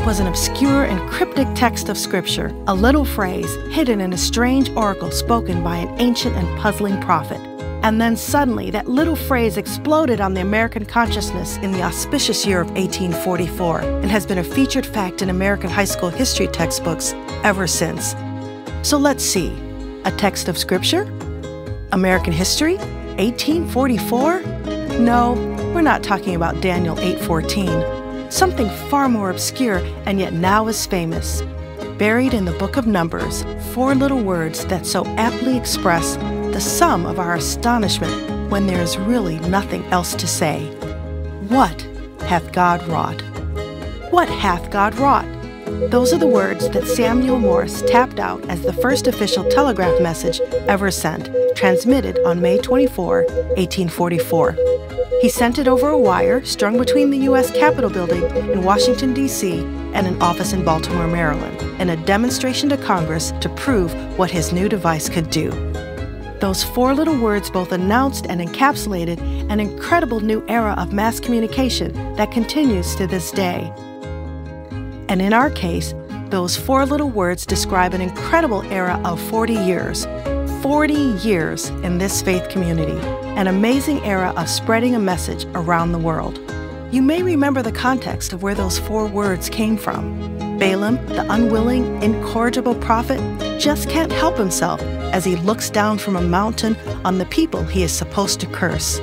It was an obscure and cryptic text of Scripture, a little phrase hidden in a strange oracle spoken by an ancient and puzzling prophet. And then suddenly, that little phrase exploded on the American consciousness in the auspicious year of 1844 and has been a featured fact in American high school history textbooks ever since. So let's see a text of Scripture? American history? 1844? No, we're not talking about Daniel 8:14 something far more obscure and yet now is famous. Buried in the book of Numbers, four little words that so aptly express the sum of our astonishment when there is really nothing else to say. What hath God wrought? What hath God wrought? Those are the words that Samuel Morse tapped out as the first official telegraph message ever sent, transmitted on May 24, 1844. He sent it over a wire strung between the U.S. Capitol building in Washington, D.C., and an office in Baltimore, Maryland, in a demonstration to Congress to prove what his new device could do. Those four little words both announced and encapsulated an incredible new era of mass communication that continues to this day. And in our case, those four little words describe an incredible era of 40 years. 40 years in this faith community an amazing era of spreading a message around the world. You may remember the context of where those four words came from. Balaam, the unwilling, incorrigible prophet, just can't help himself as he looks down from a mountain on the people he is supposed to curse.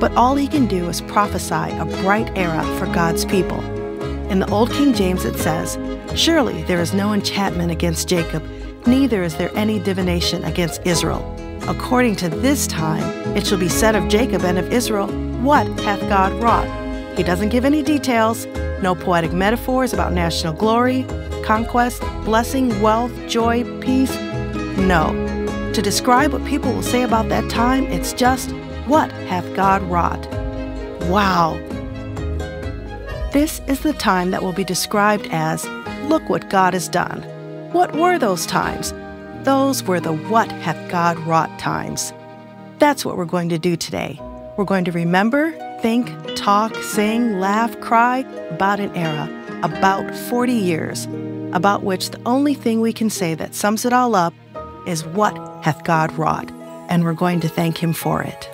But all he can do is prophesy a bright era for God's people. In the Old King James it says, Surely there is no enchantment against Jacob, neither is there any divination against Israel. According to this time, it shall be said of Jacob and of Israel, What hath God wrought? He doesn't give any details, no poetic metaphors about national glory, conquest, blessing, wealth, joy, peace. No. To describe what people will say about that time, it's just, What hath God wrought? Wow. This is the time that will be described as, Look what God has done. What were those times? Those were the what hath God wrought times. That's what we're going to do today. We're going to remember, think, talk, sing, laugh, cry about an era, about 40 years, about which the only thing we can say that sums it all up is what hath God wrought, and we're going to thank Him for it.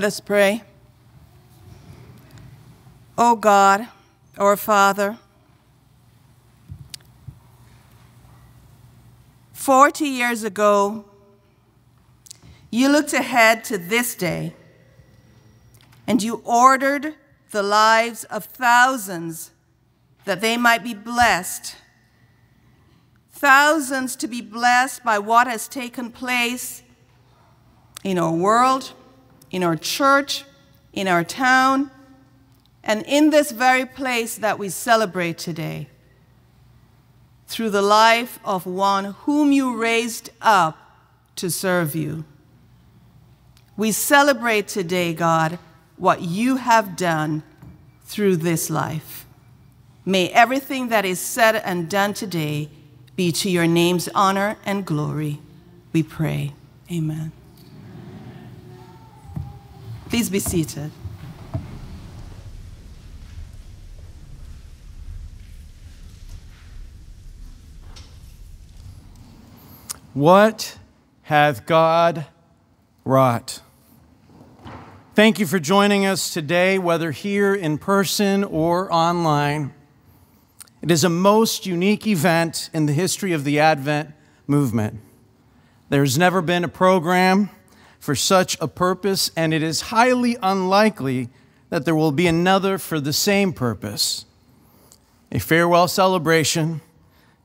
Let us pray. O God, our Father, 40 years ago, you looked ahead to this day and you ordered the lives of thousands that they might be blessed. Thousands to be blessed by what has taken place in our world, in our church, in our town, and in this very place that we celebrate today. Through the life of one whom you raised up to serve you. We celebrate today, God, what you have done through this life. May everything that is said and done today be to your name's honor and glory. We pray. Amen. Please be seated. What hath God wrought? Thank you for joining us today, whether here in person or online. It is a most unique event in the history of the Advent movement. There's never been a program for such a purpose, and it is highly unlikely that there will be another for the same purpose. A farewell celebration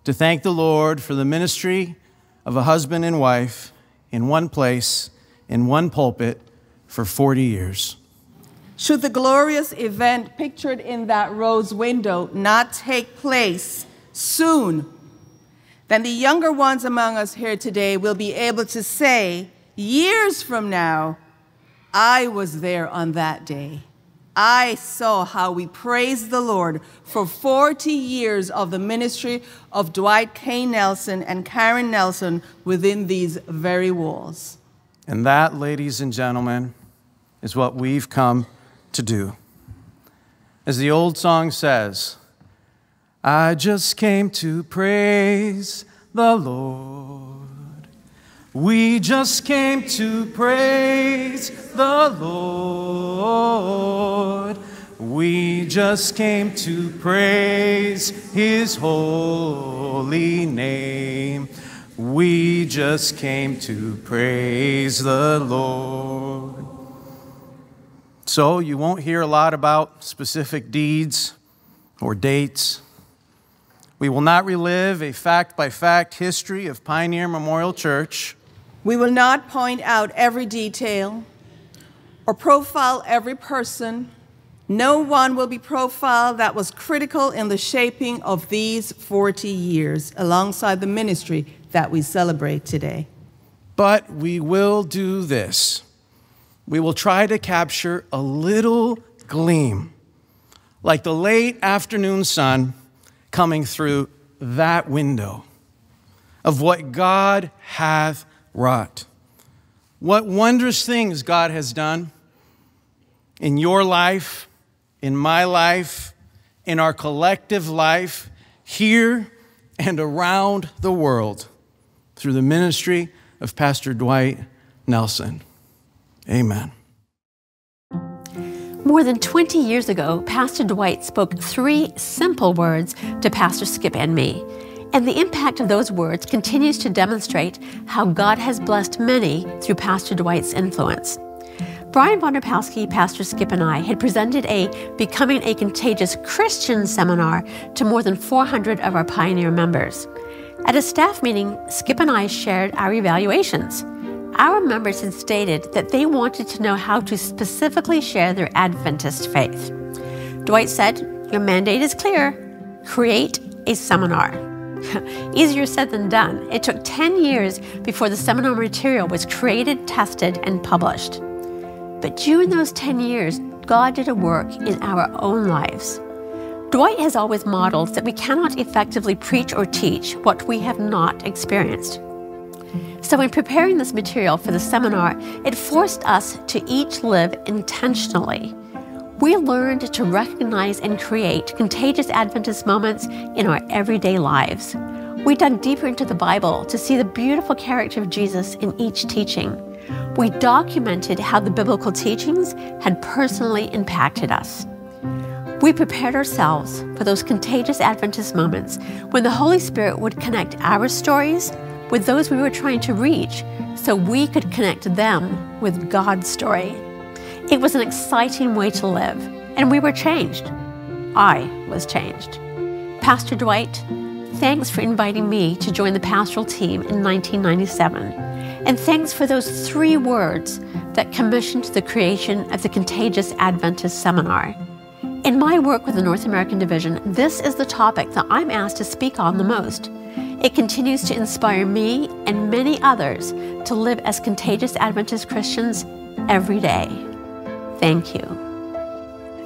to thank the Lord for the ministry of a husband and wife in one place, in one pulpit, for 40 years. Should the glorious event pictured in that rose window not take place soon, then the younger ones among us here today will be able to say, years from now, I was there on that day. I saw how we praised the Lord for 40 years of the ministry of Dwight K. Nelson and Karen Nelson within these very walls. And that, ladies and gentlemen, is what we've come to do. As the old song says, I just came to praise the Lord. We just came to praise the Lord. We just came to praise his holy name. We just came to praise the Lord. So, you won't hear a lot about specific deeds or dates. We will not relive a fact by fact history of Pioneer Memorial Church. We will not point out every detail or profile every person. No one will be profiled that was critical in the shaping of these 40 years alongside the ministry that we celebrate today. But we will do this. We will try to capture a little gleam, like the late afternoon sun coming through that window, of what God hath wrought. What wondrous things God has done in your life, in my life, in our collective life, here and around the world through the ministry of Pastor Dwight Nelson. Amen. More than 20 years ago, Pastor Dwight spoke three simple words to Pastor Skip and me. And the impact of those words continues to demonstrate how God has blessed many through Pastor Dwight's influence. Brian Wondropowski, Pastor Skip, and I had presented a Becoming a Contagious Christian seminar to more than 400 of our Pioneer members. At a staff meeting, Skip and I shared our evaluations. Our members had stated that they wanted to know how to specifically share their Adventist faith. Dwight said, Your mandate is clear create a seminar. Easier said than done. It took 10 years before the seminar material was created, tested, and published. But during those 10 years, God did a work in our own lives. Dwight has always modeled that we cannot effectively preach or teach what we have not experienced. So, in preparing this material for the seminar, it forced us to each live intentionally we learned to recognize and create contagious Adventist moments in our everyday lives. We dug deeper into the Bible to see the beautiful character of Jesus in each teaching. We documented how the biblical teachings had personally impacted us. We prepared ourselves for those contagious Adventist moments when the Holy Spirit would connect our stories with those we were trying to reach so we could connect them with God's story. It was an exciting way to live, and we were changed. I was changed. Pastor Dwight, thanks for inviting me to join the pastoral team in 1997. And thanks for those three words that commissioned the creation of the Contagious Adventist Seminar. In my work with the North American Division, this is the topic that I'm asked to speak on the most. It continues to inspire me and many others to live as contagious Adventist Christians every day. Thank you.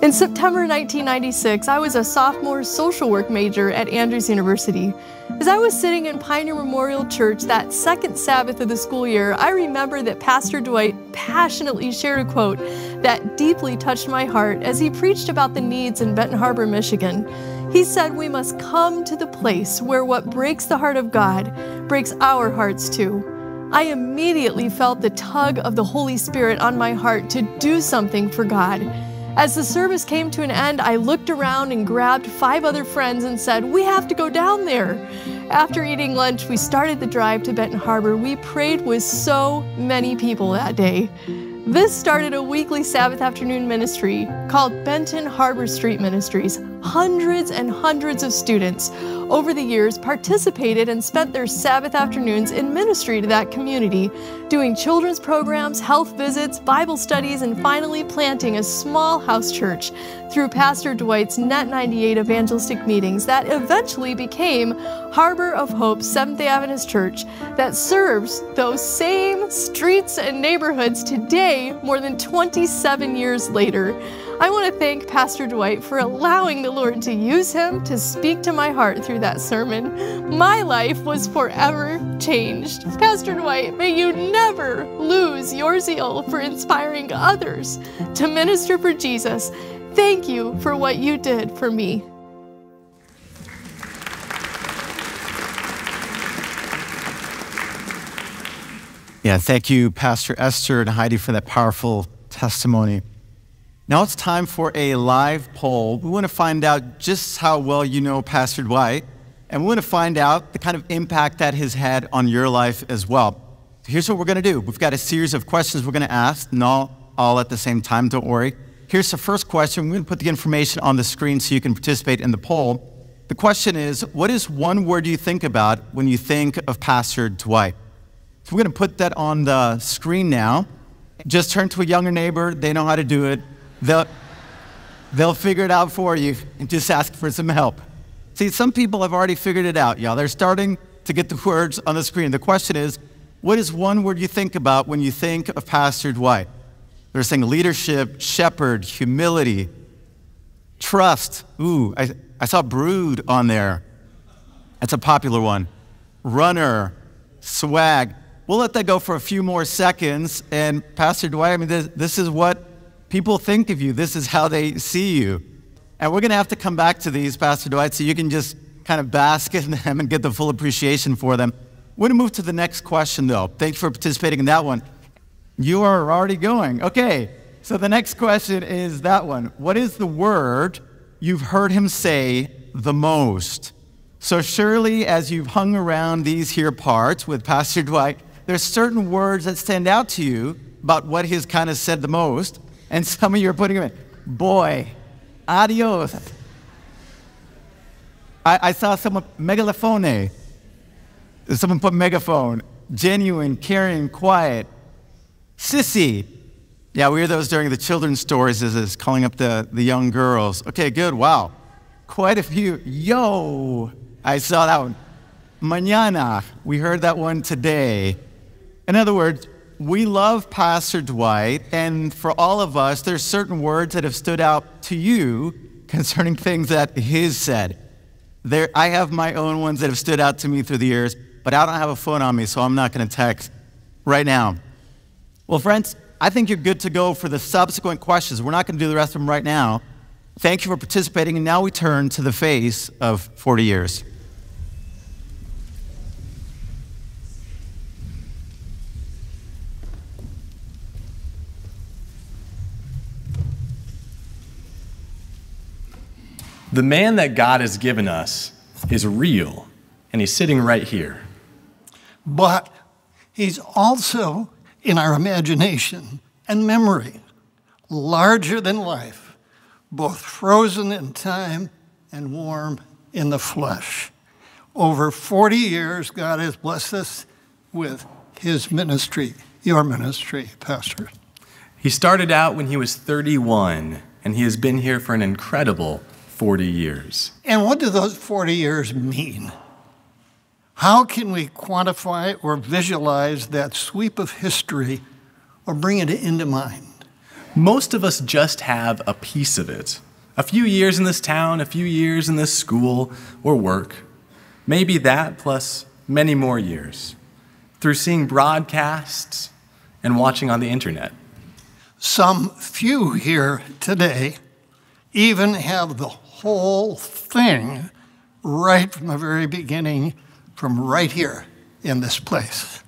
In September 1996, I was a sophomore social work major at Andrews University. As I was sitting in Pioneer Memorial Church that second Sabbath of the school year, I remember that Pastor Dwight passionately shared a quote that deeply touched my heart as he preached about the needs in Benton Harbor, Michigan. He said we must come to the place where what breaks the heart of God breaks our hearts too. I immediately felt the tug of the Holy Spirit on my heart to do something for God. As the service came to an end, I looked around and grabbed five other friends and said, We have to go down there. After eating lunch, we started the drive to Benton Harbor. We prayed with so many people that day. This started a weekly Sabbath afternoon ministry called Benton Harbor Street Ministries. Hundreds and hundreds of students over the years participated and spent their Sabbath afternoons in ministry to that community, doing children's programs, health visits, Bible studies, and finally planting a small house church through Pastor Dwight's Net 98 evangelistic meetings that eventually became Harbor of Hope Seventh day Adventist Church that serves those same streets and neighborhoods today, more than 27 years later. I want to thank Pastor Dwight for allowing the Lord to use him to speak to my heart through that sermon. My life was forever changed. Pastor Dwight, may you never lose your zeal for inspiring others to minister for Jesus. Thank you for what you did for me. Yeah, thank you, Pastor Esther and Heidi, for that powerful testimony. Now it's time for a live poll. We want to find out just how well you know Pastor Dwight, and we want to find out the kind of impact that has had on your life as well. Here's what we're going to do we've got a series of questions we're going to ask, not all at the same time, don't worry. Here's the first question. We're going to put the information on the screen so you can participate in the poll. The question is What is one word you think about when you think of Pastor Dwight? So we're going to put that on the screen now. Just turn to a younger neighbor, they know how to do it. They'll, they'll figure it out for you and just ask for some help. See, some people have already figured it out, y'all. They're starting to get the words on the screen. The question is, what is one word you think about when you think of Pastor Dwight? They're saying leadership, shepherd, humility, trust. Ooh, I, I saw brood on there. That's a popular one. Runner, swag. We'll let that go for a few more seconds. And Pastor Dwight, I mean, this, this is what people think of you. This is how they see you. And we're going to have to come back to these, Pastor Dwight, so you can just kind of bask in them and get the full appreciation for them. We're going to move to the next question, though. Thanks for participating in that one. You are already going. Okay, so the next question is that one. What is the word you've heard him say the most? So, surely, as you've hung around these here parts with Pastor Dwight, there's certain words that stand out to you about what he's kind of said the most. And some of you are putting them in. Boy, adios. I, I saw someone, megalophone. Someone put megaphone. Genuine, caring, quiet. Sissy. Yeah, we hear those during the children's stories as calling up the, the young girls. Okay, good. Wow. Quite a few. Yo. I saw that one. Mañana. We heard that one today. In other words, we love Pastor Dwight, and for all of us, there's certain words that have stood out to you concerning things that he's said. There, I have my own ones that have stood out to me through the years, but I don't have a phone on me, so I'm not going to text right now. Well, friends, I think you're good to go for the subsequent questions. We're not going to do the rest of them right now. Thank you for participating, and now we turn to the face of 40 years. The man that God has given us is real, and he's sitting right here. But he's also in our imagination and memory, larger than life, both frozen in time and warm in the flesh. Over 40 years, God has blessed us with his ministry, your ministry, Pastor. He started out when he was 31, and he has been here for an incredible 40 years. And what do those 40 years mean? How can we quantify or visualize that sweep of history or bring it into mind? Most of us just have a piece of it. A few years in this town, a few years in this school or work. Maybe that plus many more years through seeing broadcasts and watching on the internet. Some few here today even have the whole thing right from the very beginning, from right here in this place.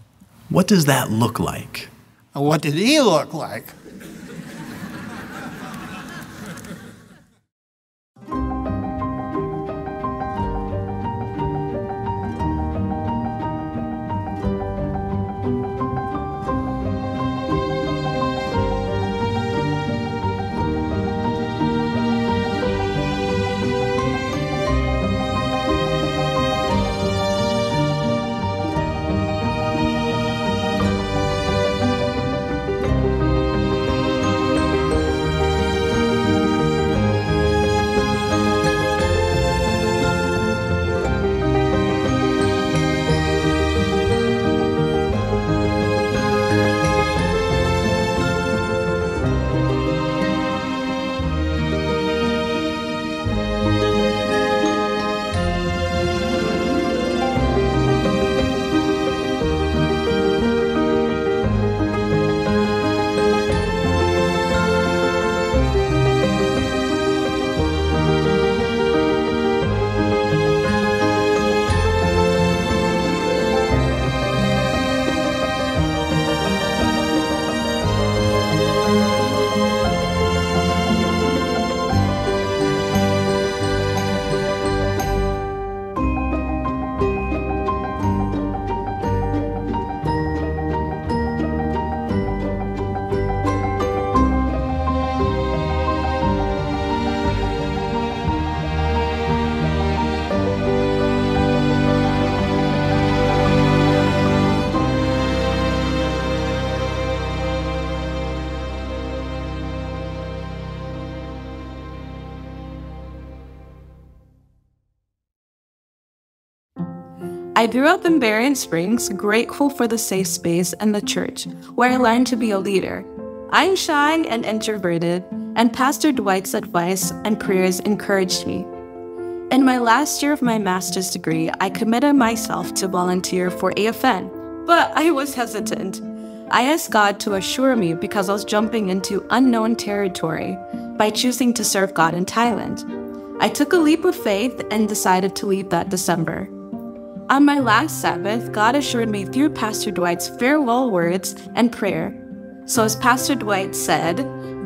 What does that look like? What did he look like? Up in Berrien Springs, grateful for the safe space and the church, where I learned to be a leader. I'm shy and introverted, and Pastor Dwight's advice and prayers encouraged me. In my last year of my master's degree, I committed myself to volunteer for AFN, but I was hesitant. I asked God to assure me because I was jumping into unknown territory by choosing to serve God in Thailand. I took a leap of faith and decided to leave that December. On my last Sabbath, God assured me through Pastor Dwight's farewell words and prayer. So, as Pastor Dwight said,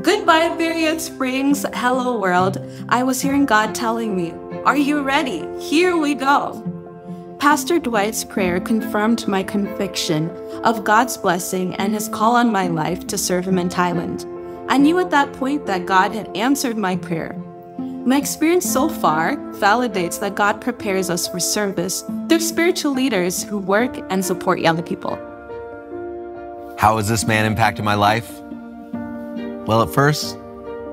Goodbye, Berrien Springs, hello world, I was hearing God telling me, Are you ready? Here we go. Pastor Dwight's prayer confirmed my conviction of God's blessing and his call on my life to serve him in Thailand. I knew at that point that God had answered my prayer. My experience so far validates that God prepares us for service through spiritual leaders who work and support young people. How has this man impacted my life? Well, at first,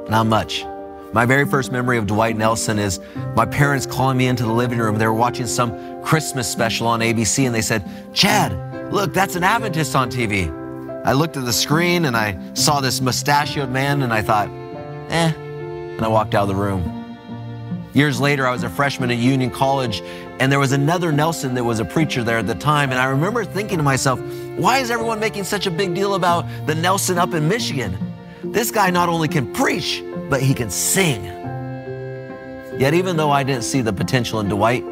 not much. My very first memory of Dwight Nelson is my parents calling me into the living room. They were watching some Christmas special on ABC and they said, Chad, look, that's an Adventist on TV. I looked at the screen and I saw this mustachioed man and I thought, eh, and I walked out of the room. Years later, I was a freshman at Union College, and there was another Nelson that was a preacher there at the time. And I remember thinking to myself, why is everyone making such a big deal about the Nelson up in Michigan? This guy not only can preach, but he can sing. Yet, even though I didn't see the potential in Dwight,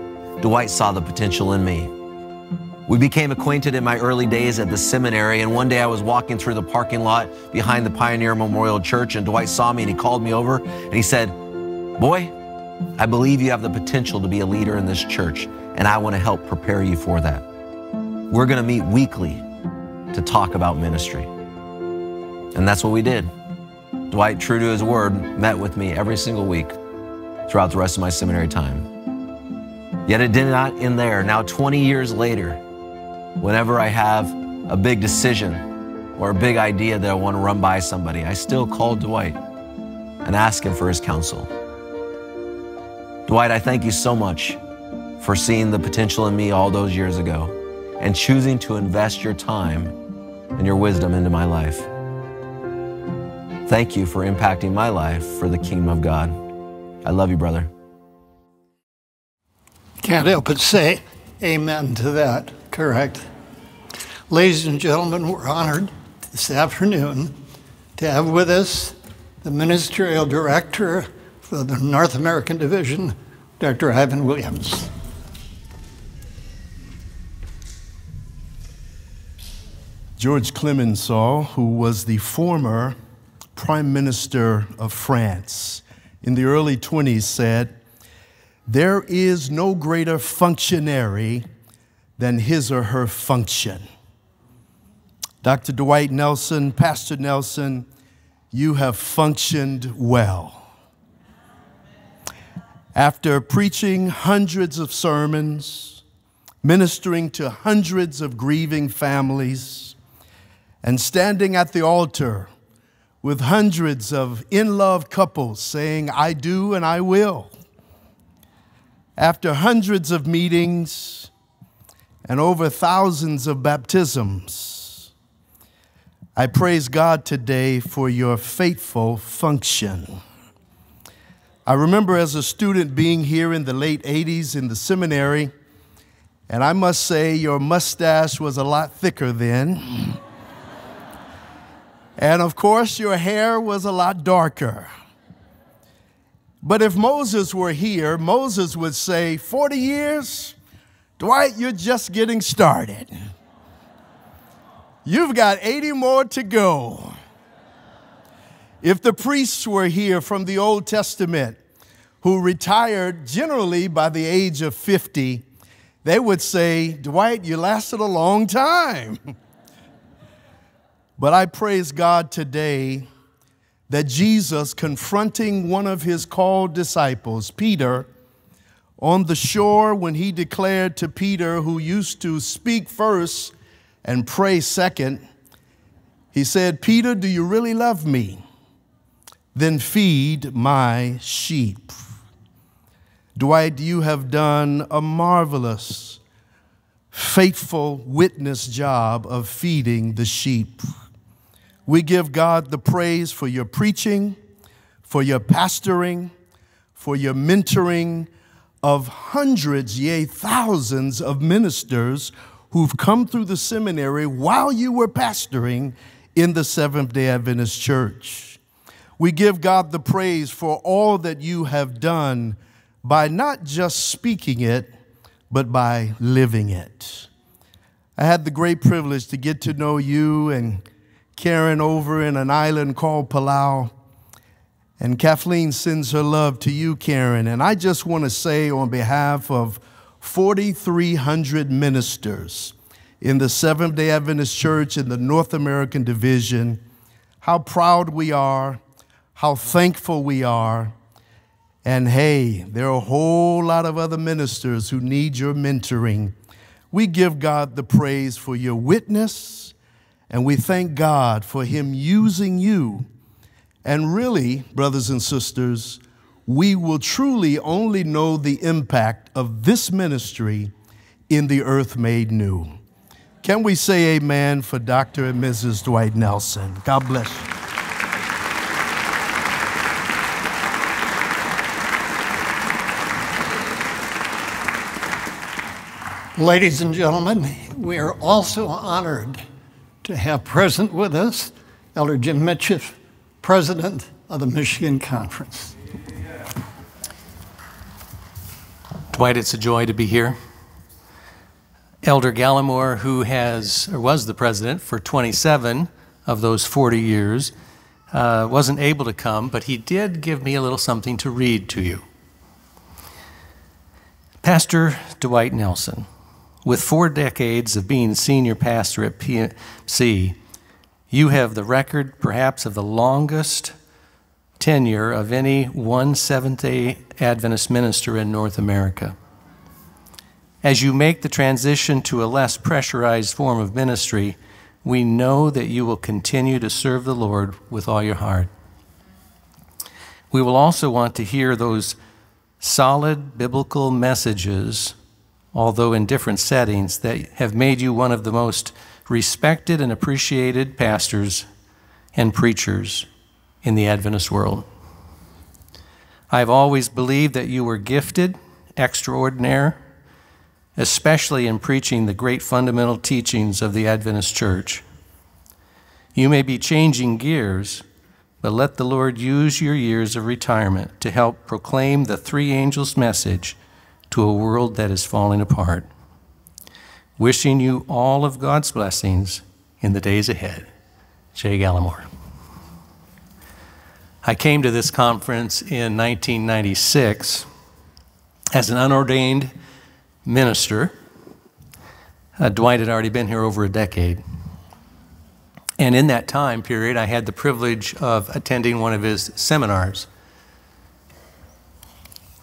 Dwight saw the potential in me. We became acquainted in my early days at the seminary, and one day I was walking through the parking lot behind the Pioneer Memorial Church, and Dwight saw me and he called me over and he said, Boy, I believe you have the potential to be a leader in this church, and I want to help prepare you for that. We're going to meet weekly to talk about ministry. And that's what we did. Dwight, true to his word, met with me every single week throughout the rest of my seminary time. Yet it did not end there. Now, 20 years later, whenever I have a big decision or a big idea that I want to run by somebody, I still call Dwight and ask him for his counsel. Dwight, I thank you so much for seeing the potential in me all those years ago and choosing to invest your time and your wisdom into my life. Thank you for impacting my life for the kingdom of God. I love you, brother. Can't help but say amen to that, correct? Ladies and gentlemen, we're honored this afternoon to have with us the Ministerial Director for the North American Division, Dr. Ivan Williams. George Clemenceau, who was the former Prime Minister of France in the early 20s, said, There is no greater functionary than his or her function. Dr. Dwight Nelson, Pastor Nelson, you have functioned well. After preaching hundreds of sermons, ministering to hundreds of grieving families, and standing at the altar with hundreds of in love couples saying, I do and I will. After hundreds of meetings and over thousands of baptisms, I praise God today for your faithful function. I remember as a student being here in the late 80s in the seminary, and I must say your mustache was a lot thicker then. And of course, your hair was a lot darker. But if Moses were here, Moses would say, 40 years? Dwight, you're just getting started. You've got 80 more to go. If the priests were here from the Old Testament, who retired generally by the age of 50, they would say, Dwight, you lasted a long time. But I praise God today that Jesus, confronting one of his called disciples, Peter, on the shore when he declared to Peter, who used to speak first and pray second, he said, Peter, do you really love me? Then feed my sheep. Dwight, you have done a marvelous, faithful witness job of feeding the sheep. We give God the praise for your preaching, for your pastoring, for your mentoring of hundreds, yea, thousands of ministers who've come through the seminary while you were pastoring in the Seventh day Adventist Church. We give God the praise for all that you have done by not just speaking it, but by living it. I had the great privilege to get to know you and Karen over in an island called Palau. And Kathleen sends her love to you, Karen. And I just want to say, on behalf of 4,300 ministers in the Seventh day Adventist Church in the North American Division, how proud we are, how thankful we are. And hey, there are a whole lot of other ministers who need your mentoring. We give God the praise for your witness and we thank God for Him using you. And really, brothers and sisters, we will truly only know the impact of this ministry in the earth made new. Can we say amen for Dr. and Mrs. Dwight Nelson? God bless you. Ladies and gentlemen, we are also honored to have present with us Elder Jim Mitchell, President of the Michigan Conference. Dwight, it's a joy to be here. Elder Gallimore, who has or was the president for 27 of those 40 years, uh, wasn't able to come, but he did give me a little something to read to you. Pastor Dwight Nelson, with four decades of being senior pastor at PMC, you have the record, perhaps, of the longest tenure of any one Seventh day Adventist minister in North America. As you make the transition to a less pressurized form of ministry, we know that you will continue to serve the Lord with all your heart. We will also want to hear those solid biblical messages, although in different settings, that have made you one of the most respected and appreciated pastors and preachers in the Adventist world. I've always believed that you were gifted, extraordinary, especially in preaching the great fundamental teachings of the Adventist Church. You may be changing gears, but let the Lord use your years of retirement to help proclaim the three angels' message to a world that is falling apart. Wishing you all of God's blessings in the days ahead. Jay Gallimore. I came to this conference in 1996 as an unordained minister. Uh, Dwight had already been here over a decade. And in that time period, I had the privilege of attending one of his seminars.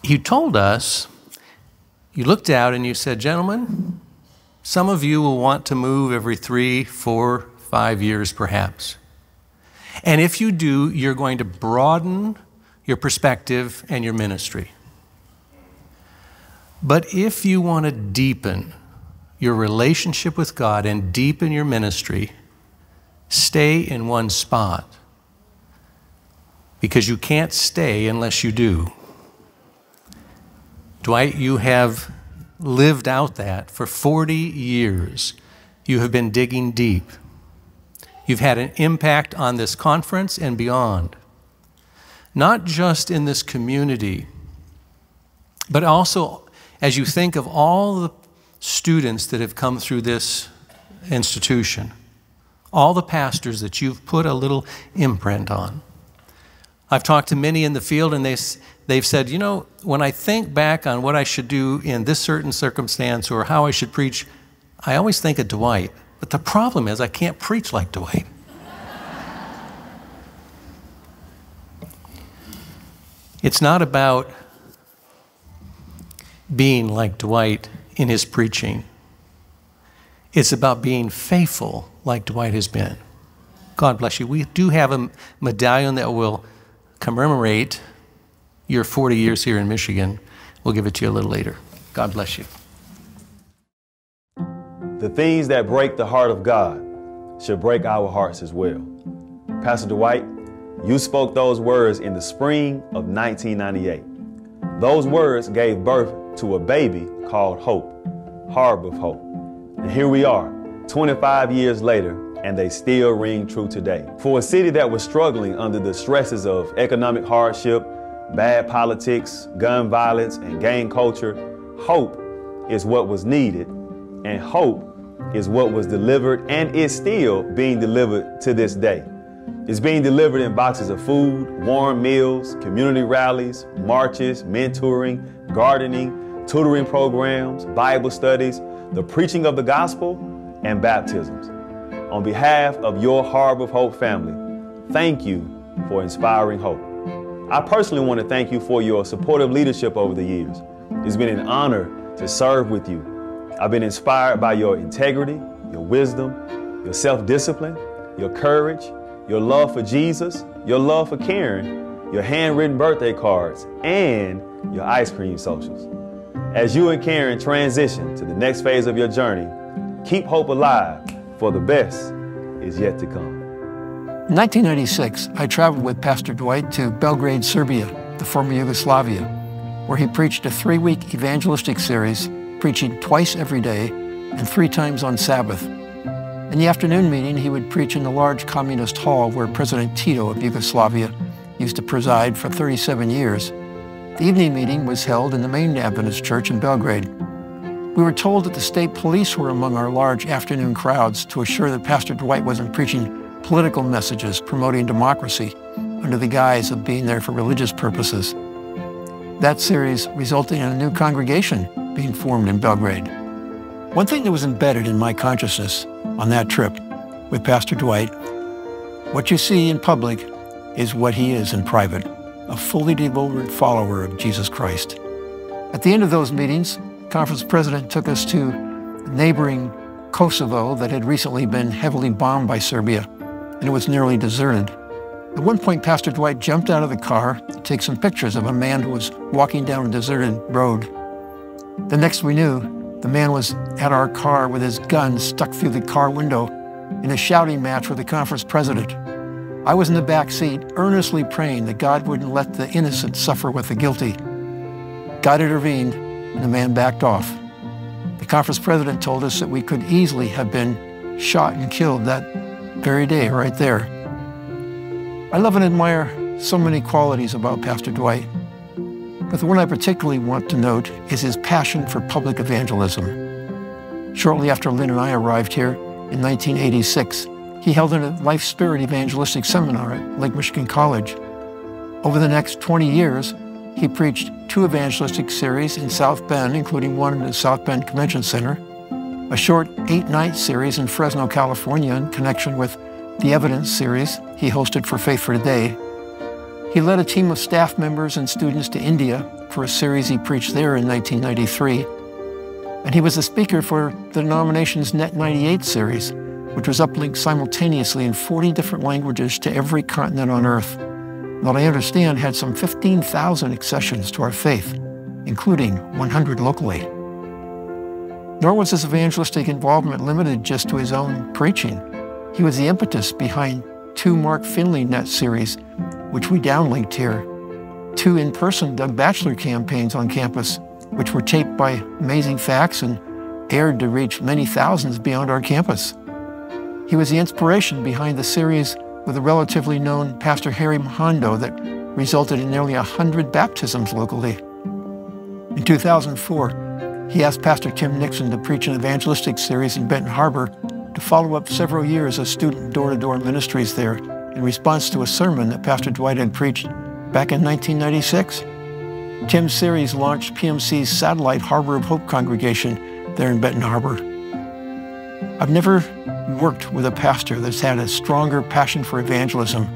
He told us, you looked out and you said, Gentlemen, some of you will want to move every three, four, five years perhaps. And if you do, you're going to broaden your perspective and your ministry. But if you want to deepen your relationship with God and deepen your ministry, stay in one spot because you can't stay unless you do. Dwight, you have lived out that for 40 years. You have been digging deep. You've had an impact on this conference and beyond, not just in this community, but also as you think of all the students that have come through this institution, all the pastors that you've put a little imprint on. I've talked to many in the field, and they, they've said, you know, when I think back on what I should do in this certain circumstance or how I should preach, I always think of Dwight. But the problem is, I can't preach like Dwight. it's not about being like Dwight in his preaching. It's about being faithful like Dwight has been. God bless you. We do have a medallion that will commemorate your 40 years here in Michigan. We'll give it to you a little later. God bless you. The things that break the heart of God should break our hearts as well. Pastor Dwight, you spoke those words in the spring of 1998. Those words gave birth to a baby called Hope, Harbor of Hope. And here we are, 25 years later, and they still ring true today. For a city that was struggling under the stresses of economic hardship, bad politics, gun violence, and gang culture, hope is what was needed, and hope is what was delivered and is still being delivered to this day. It's being delivered in boxes of food, warm meals, community rallies, marches, mentoring, gardening, tutoring programs, Bible studies, the preaching of the gospel, and baptisms. On behalf of your Harbor of Hope family, thank you for inspiring hope. I personally want to thank you for your supportive leadership over the years. It's been an honor to serve with you. I've been inspired by your integrity, your wisdom, your self discipline, your courage, your love for Jesus, your love for Karen, your handwritten birthday cards, and your ice cream socials. As you and Karen transition to the next phase of your journey, keep hope alive, for the best is yet to come. In 1996, I traveled with Pastor Dwight to Belgrade, Serbia, the former Yugoslavia, where he preached a three week evangelistic series, preaching twice every day and three times on Sabbath. In the afternoon meeting, he would preach in the large communist hall where President Tito of Yugoslavia used to preside for 37 years. The evening meeting was held in the main Adventist church in Belgrade. We were told that the state police were among our large afternoon crowds to assure that Pastor Dwight wasn't preaching political messages promoting democracy under the guise of being there for religious purposes. That series resulted in a new congregation being formed in Belgrade. One thing that was embedded in my consciousness on that trip with Pastor Dwight, what you see in public is what he is in private, a fully devoted follower of Jesus Christ. At the end of those meetings, conference president took us to neighboring Kosovo that had recently been heavily bombed by Serbia, and it was nearly deserted. At one point, Pastor Dwight jumped out of the car to take some pictures of a man who was walking down a deserted road. The next we knew, the man was at our car with his gun stuck through the car window in a shouting match with the conference president. I was in the back seat, earnestly praying that God wouldn't let the innocent suffer with the guilty. God intervened, and the man backed off. The conference president told us that we could easily have been shot and killed that very day, right there. I love and admire so many qualities about Pastor Dwight, but the one I particularly want to note is his passion for public evangelism. Shortly after Lynn and I arrived here in 1986, he held a Life Spirit Evangelistic Seminar at Lake Michigan College. Over the next 20 years, he preached two evangelistic series in South Bend, including one in the South Bend Convention Center, a short eight-night series in Fresno, California in connection with the Evidence series he hosted for Faith for Today. He led a team of staff members and students to India for a series he preached there in 1993. And he was the speaker for the denomination's Net 98 series, which was uplinked simultaneously in 40 different languages to every continent on earth that I understand had some 15,000 accessions to our faith, including 100 locally. Nor was his evangelistic involvement limited just to his own preaching. He was the impetus behind two Mark Finley net series, which we downlinked here, two in-person Doug Batchelor campaigns on campus, which were taped by Amazing Facts and aired to reach many thousands beyond our campus. He was the inspiration behind the series with a relatively known Pastor Harry Mohondo that resulted in nearly 100 baptisms locally. In 2004, he asked Pastor Tim Nixon to preach an evangelistic series in Benton Harbor to follow up several years of student door-to-door ministries there in response to a sermon that Pastor Dwight had preached back in 1996. Tim's series launched PMC's satellite Harbor of Hope congregation there in Benton Harbor. I've never worked with a pastor that's had a stronger passion for evangelism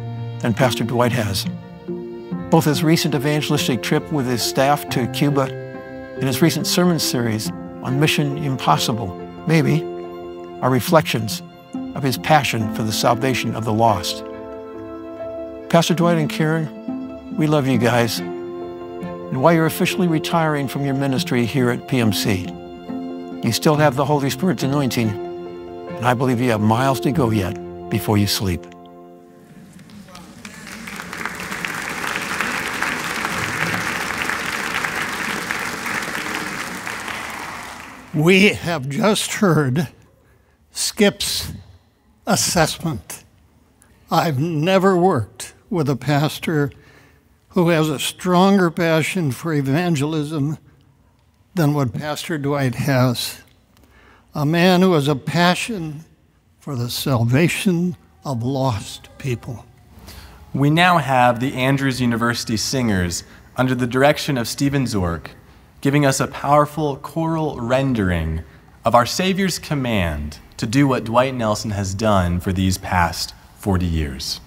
than Pastor Dwight has. Both his recent evangelistic trip with his staff to Cuba and his recent sermon series on Mission Impossible, maybe, are reflections of his passion for the salvation of the lost. Pastor Dwight and Karen, we love you guys. And while you're officially retiring from your ministry here at PMC, you still have the Holy Spirit's anointing and I believe you have miles to go yet before you sleep. We have just heard Skip's assessment. I've never worked with a pastor who has a stronger passion for evangelism than what Pastor Dwight has a man who has a passion for the salvation of lost people. We now have the Andrews University Singers under the direction of Stephen Zork giving us a powerful choral rendering of our Savior's command to do what Dwight Nelson has done for these past 40 years.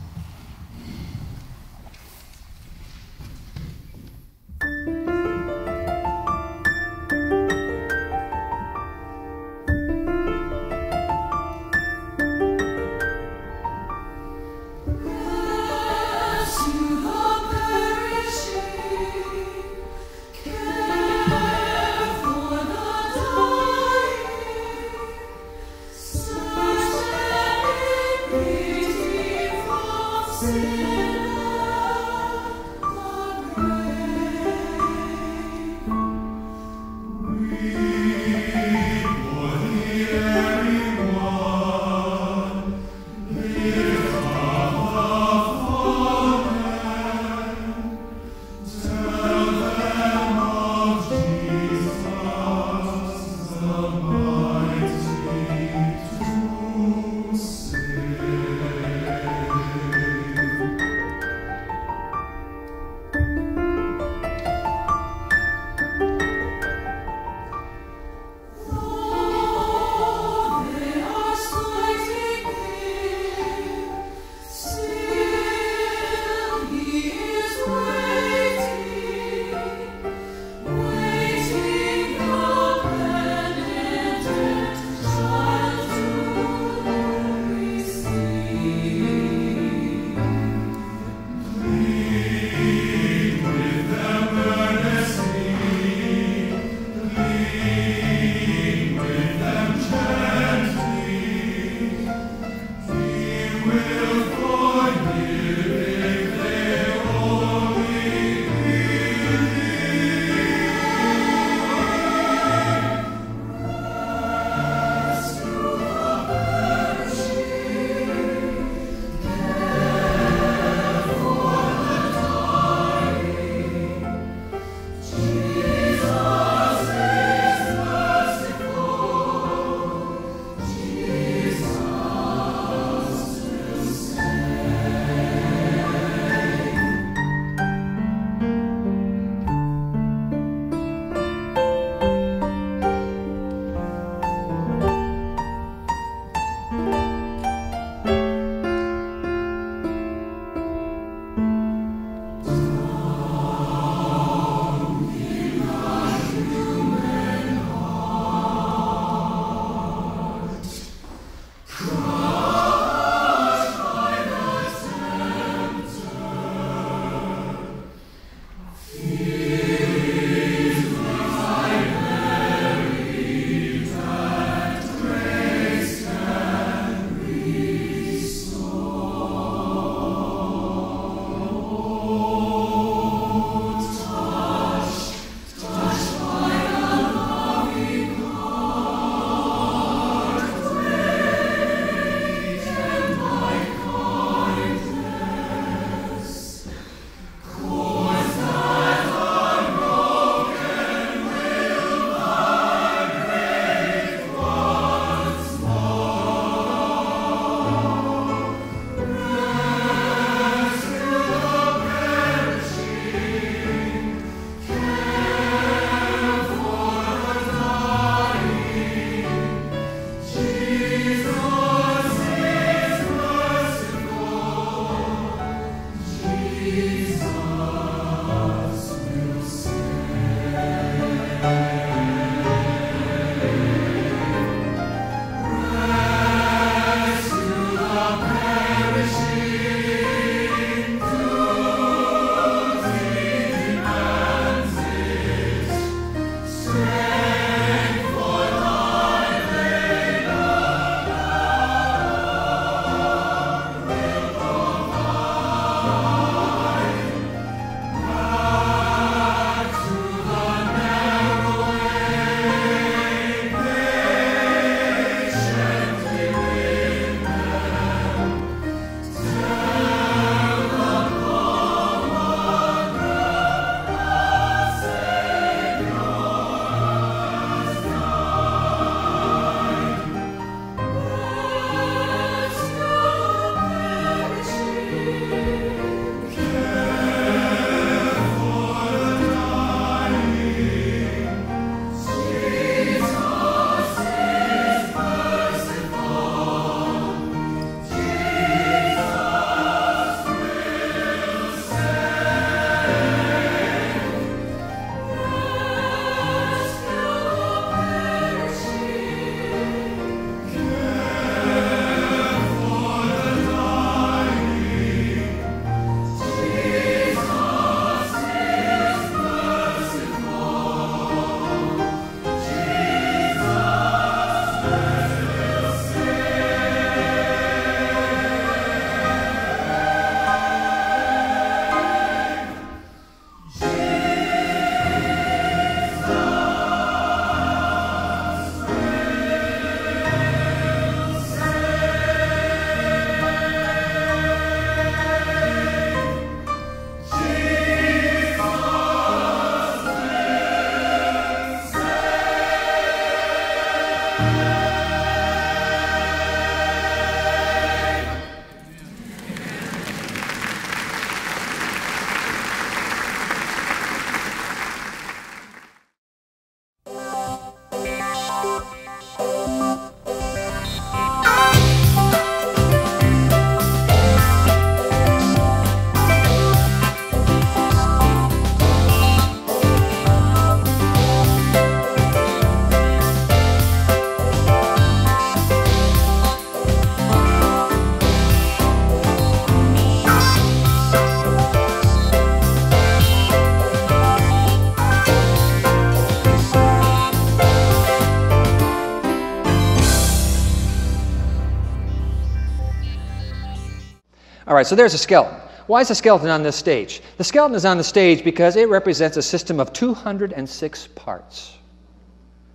All right, so there's a skeleton. Why is the skeleton on this stage? The skeleton is on the stage because it represents a system of 206 parts.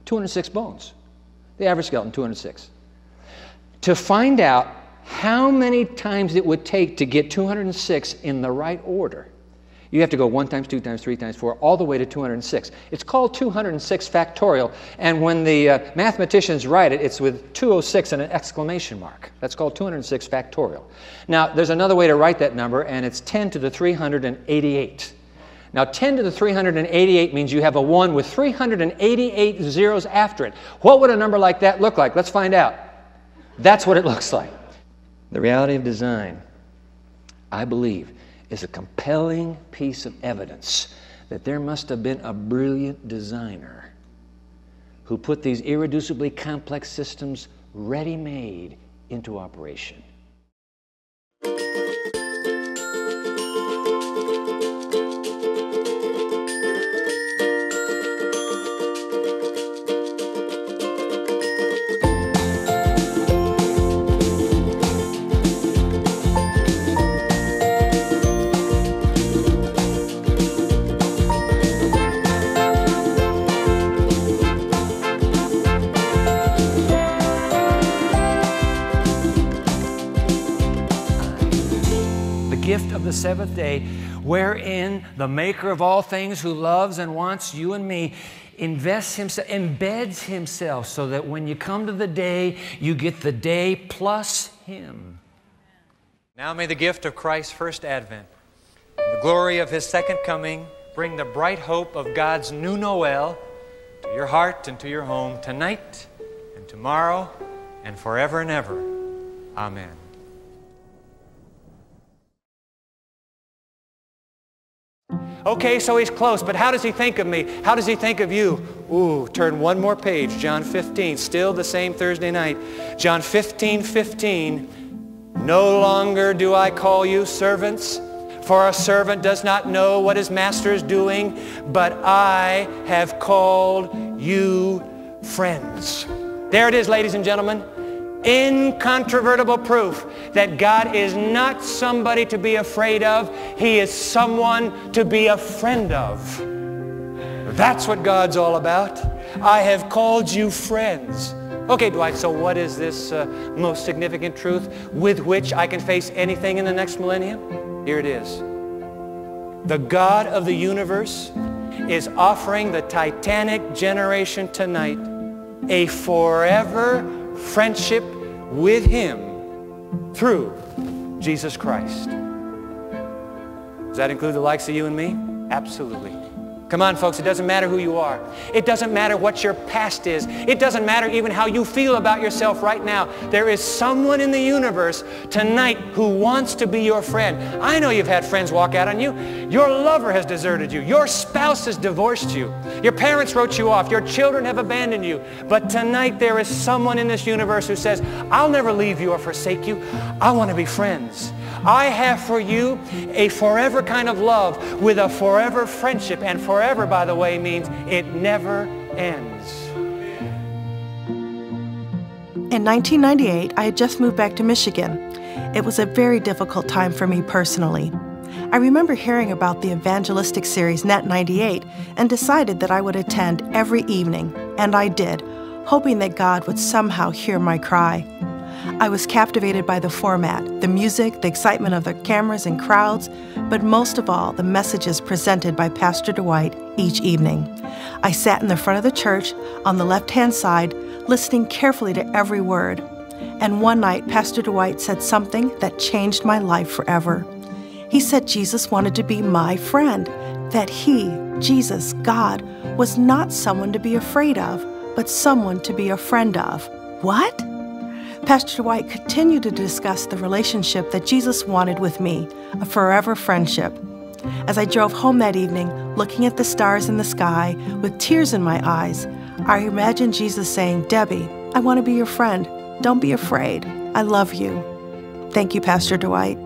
206 bones. The average skeleton, 206. To find out how many times it would take to get 206 in the right order, you have to go 1 times 2 times 3 times 4, all the way to 206. It's called 206 factorial, and when the uh, mathematicians write it, it's with 206 and an exclamation mark. That's called 206 factorial. Now, there's another way to write that number, and it's 10 to the 388. Now, 10 to the 388 means you have a 1 with 388 zeros after it. What would a number like that look like? Let's find out. That's what it looks like. The reality of design, I believe, is a compelling piece of evidence that there must have been a brilliant designer who put these irreducibly complex systems ready made into operation. Gift of the seventh day, wherein the maker of all things who loves and wants you and me invests himself, embeds himself so that when you come to the day, you get the day plus him. Now may the gift of Christ's first advent, the glory of his second coming, bring the bright hope of God's new Noel to your heart and to your home tonight and tomorrow and forever and ever. Amen. Okay, so he's close, but how does he think of me? How does he think of you? Ooh, turn one more page, John 15, still the same Thursday night. John 15, 15. No longer do I call you servants, for a servant does not know what his master is doing, but I have called you friends. There it is, ladies and gentlemen incontrovertible proof that God is not somebody to be afraid of. He is someone to be a friend of. That's what God's all about. I have called you friends. Okay, Dwight, so what is this uh, most significant truth with which I can face anything in the next millennium? Here it is. The God of the universe is offering the Titanic generation tonight a forever friendship with Him through Jesus Christ. Does that include the likes of you and me? Absolutely. Come on, folks, it doesn't matter who you are. It doesn't matter what your past is. It doesn't matter even how you feel about yourself right now. There is someone in the universe tonight who wants to be your friend. I know you've had friends walk out on you. Your lover has deserted you. Your spouse has divorced you. Your parents wrote you off. Your children have abandoned you. But tonight there is someone in this universe who says, I'll never leave you or forsake you. I want to be friends. I have for you a forever kind of love with a forever friendship. And forever, by the way, means it never ends. In 1998, I had just moved back to Michigan. It was a very difficult time for me personally. I remember hearing about the evangelistic series Net 98 and decided that I would attend every evening, and I did, hoping that God would somehow hear my cry. I was captivated by the format, the music, the excitement of the cameras and crowds, but most of all, the messages presented by Pastor Dwight each evening. I sat in the front of the church on the left hand side, listening carefully to every word. And one night, Pastor Dwight said something that changed my life forever. He said Jesus wanted to be my friend, that He, Jesus, God, was not someone to be afraid of, but someone to be a friend of. What? Pastor Dwight continued to discuss the relationship that Jesus wanted with me, a forever friendship. As I drove home that evening, looking at the stars in the sky with tears in my eyes, I imagined Jesus saying, Debbie, I want to be your friend. Don't be afraid. I love you. Thank you, Pastor Dwight.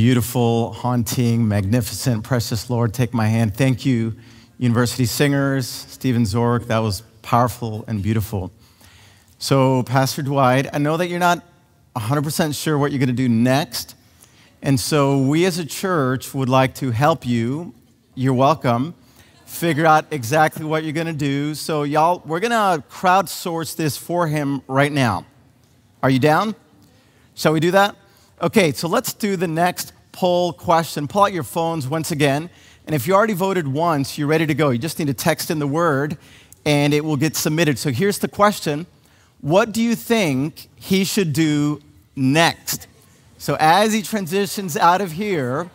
Beautiful, haunting, magnificent, precious Lord, take my hand. Thank you, University Singers, Stephen Zork. That was powerful and beautiful. So, Pastor Dwight, I know that you're not 100% sure what you're going to do next. And so, we as a church would like to help you. You're welcome. Figure out exactly what you're going to do. So, y'all, we're going to crowdsource this for him right now. Are you down? Shall we do that? Okay, so let's do the next poll question. Pull out your phones once again. And if you already voted once, you're ready to go. You just need to text in the word and it will get submitted. So here's the question What do you think he should do next? So as he transitions out of here,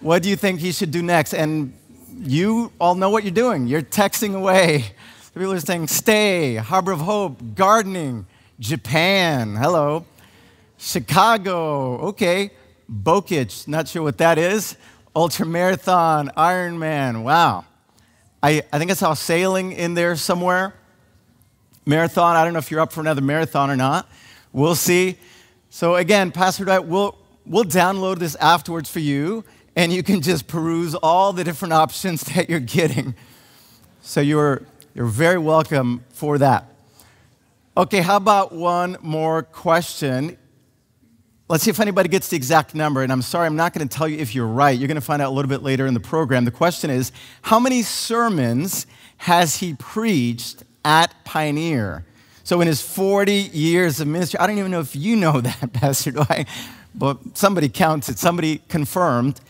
what do you think he should do next? And you all know what you're doing. You're texting away. People are saying, stay, Harbor of Hope, gardening, Japan, hello. Chicago, okay. Bokic, not sure what that is. Ultra Marathon, Ironman, wow. I, I think I saw sailing in there somewhere. Marathon, I don't know if you're up for another marathon or not. We'll see. So, again, Pastor Dwight, we'll, we'll download this afterwards for you, and you can just peruse all the different options that you're getting. So, you're, you're very welcome for that. Okay, how about one more question? Let's see if anybody gets the exact number. And I'm sorry, I'm not going to tell you if you're right. You're going to find out a little bit later in the program. The question is How many sermons has he preached at Pioneer? So, in his 40 years of ministry, I don't even know if you know that, Pastor Dwight, but somebody counts it, somebody confirmed.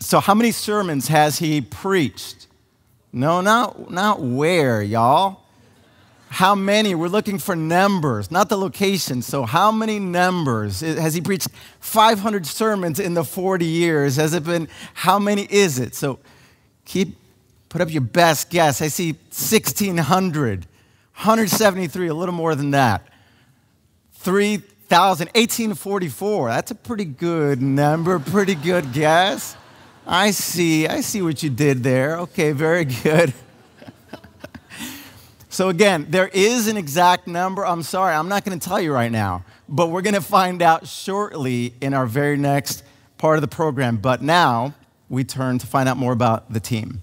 So, how many sermons has he preached? No, not, not where, y'all. How many? We're looking for numbers, not the location. So, how many numbers? Has he preached 500 sermons in the 40 years? Has it been, how many is it? So, keep, put up your best guess. I see 1,600, 173, a little more than that. 3,000, 1844. That's a pretty good number, pretty good guess. I see, I see what you did there. Okay, very good. So, again, there is an exact number. I'm sorry, I'm not going to tell you right now, but we're going to find out shortly in our very next part of the program. But now we turn to find out more about the team.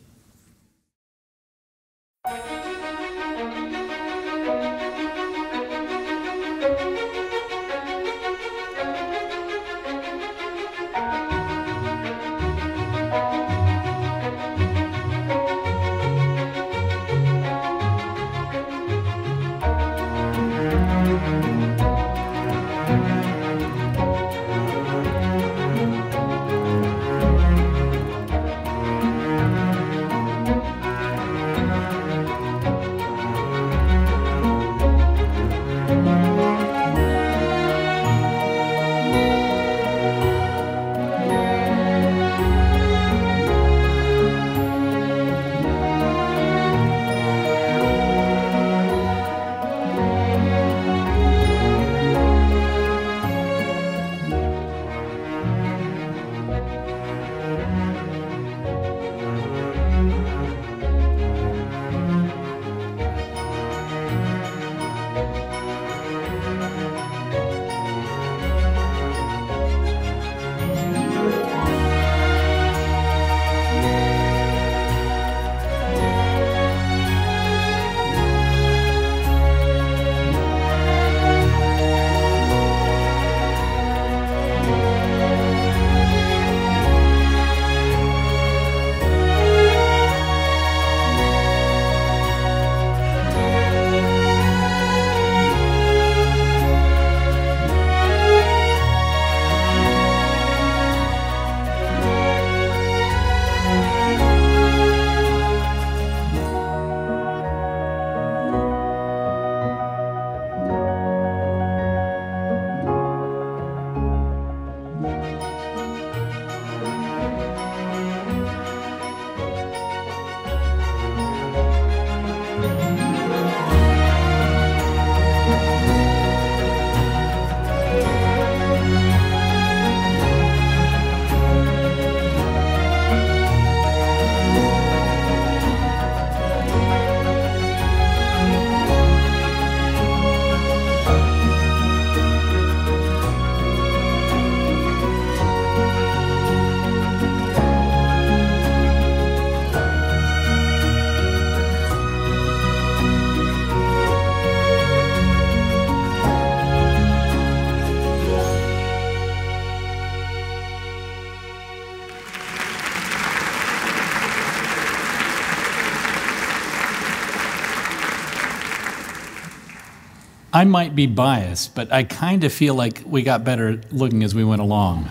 I might be biased, but I kind of feel like we got better looking as we went along.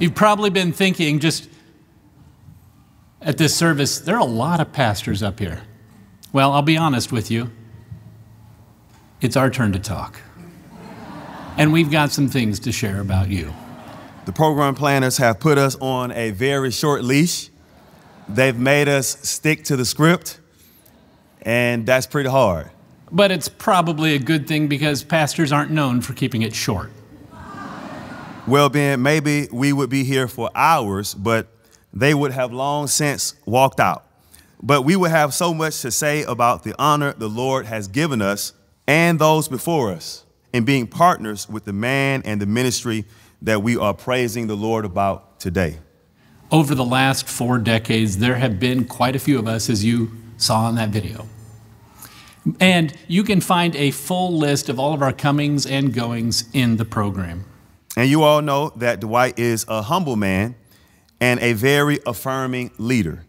You've probably been thinking just at this service, there are a lot of pastors up here. Well, I'll be honest with you. It's our turn to talk. And we've got some things to share about you. The program planners have put us on a very short leash. They've made us stick to the script, and that's pretty hard. But it's probably a good thing because pastors aren't known for keeping it short. Well, Ben, maybe we would be here for hours, but they would have long since walked out. But we would have so much to say about the honor the Lord has given us and those before us in being partners with the man and the ministry that we are praising the Lord about today. Over the last four decades, there have been quite a few of us, as you saw in that video. And you can find a full list of all of our comings and goings in the program. And you all know that Dwight is a humble man and a very affirming leader.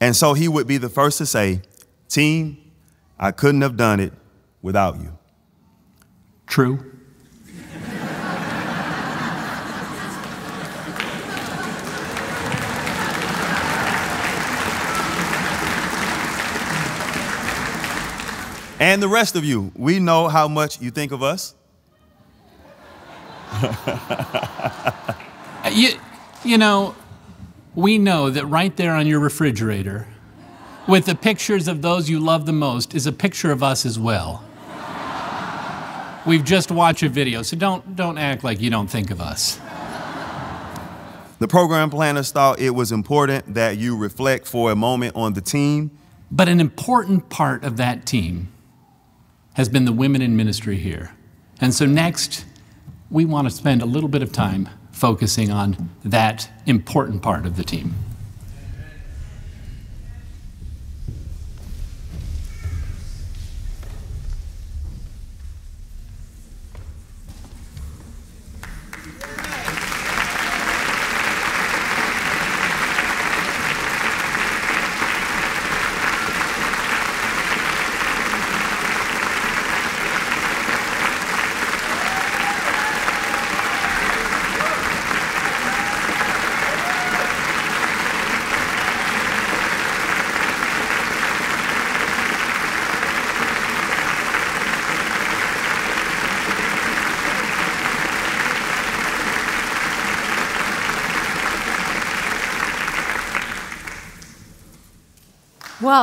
And so he would be the first to say, Team, I couldn't have done it without you. True. And the rest of you, we know how much you think of us. you, you know, we know that right there on your refrigerator, with the pictures of those you love the most, is a picture of us as well. We've just watched a video, so don't, don't act like you don't think of us. The program planners thought it was important that you reflect for a moment on the team. But an important part of that team has been the women in ministry here. And so next, we want to spend a little bit of time focusing on that important part of the team.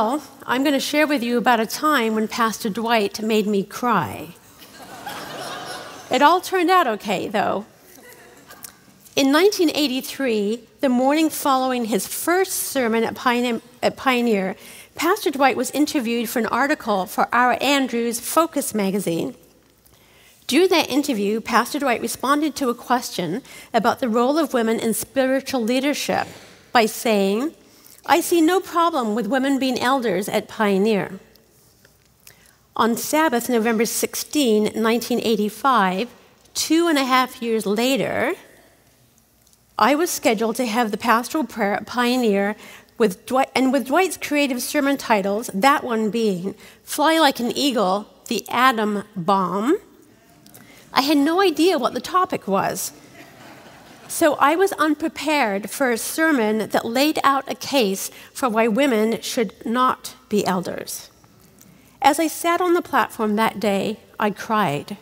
Well, I'm going to share with you about a time when Pastor Dwight made me cry. it all turned out okay, though. In 1983, the morning following his first sermon at Pioneer, Pastor Dwight was interviewed for an article for our Andrews Focus magazine. During that interview, Pastor Dwight responded to a question about the role of women in spiritual leadership by saying, I see no problem with women being elders at Pioneer. On Sabbath, November 16, 1985, two and a half years later, I was scheduled to have the pastoral prayer at Pioneer with Dwight, and with Dwight's creative sermon titles, that one being Fly Like an Eagle, the Atom Bomb. I had no idea what the topic was. So I was unprepared for a sermon that laid out a case for why women should not be elders. As I sat on the platform that day, I cried.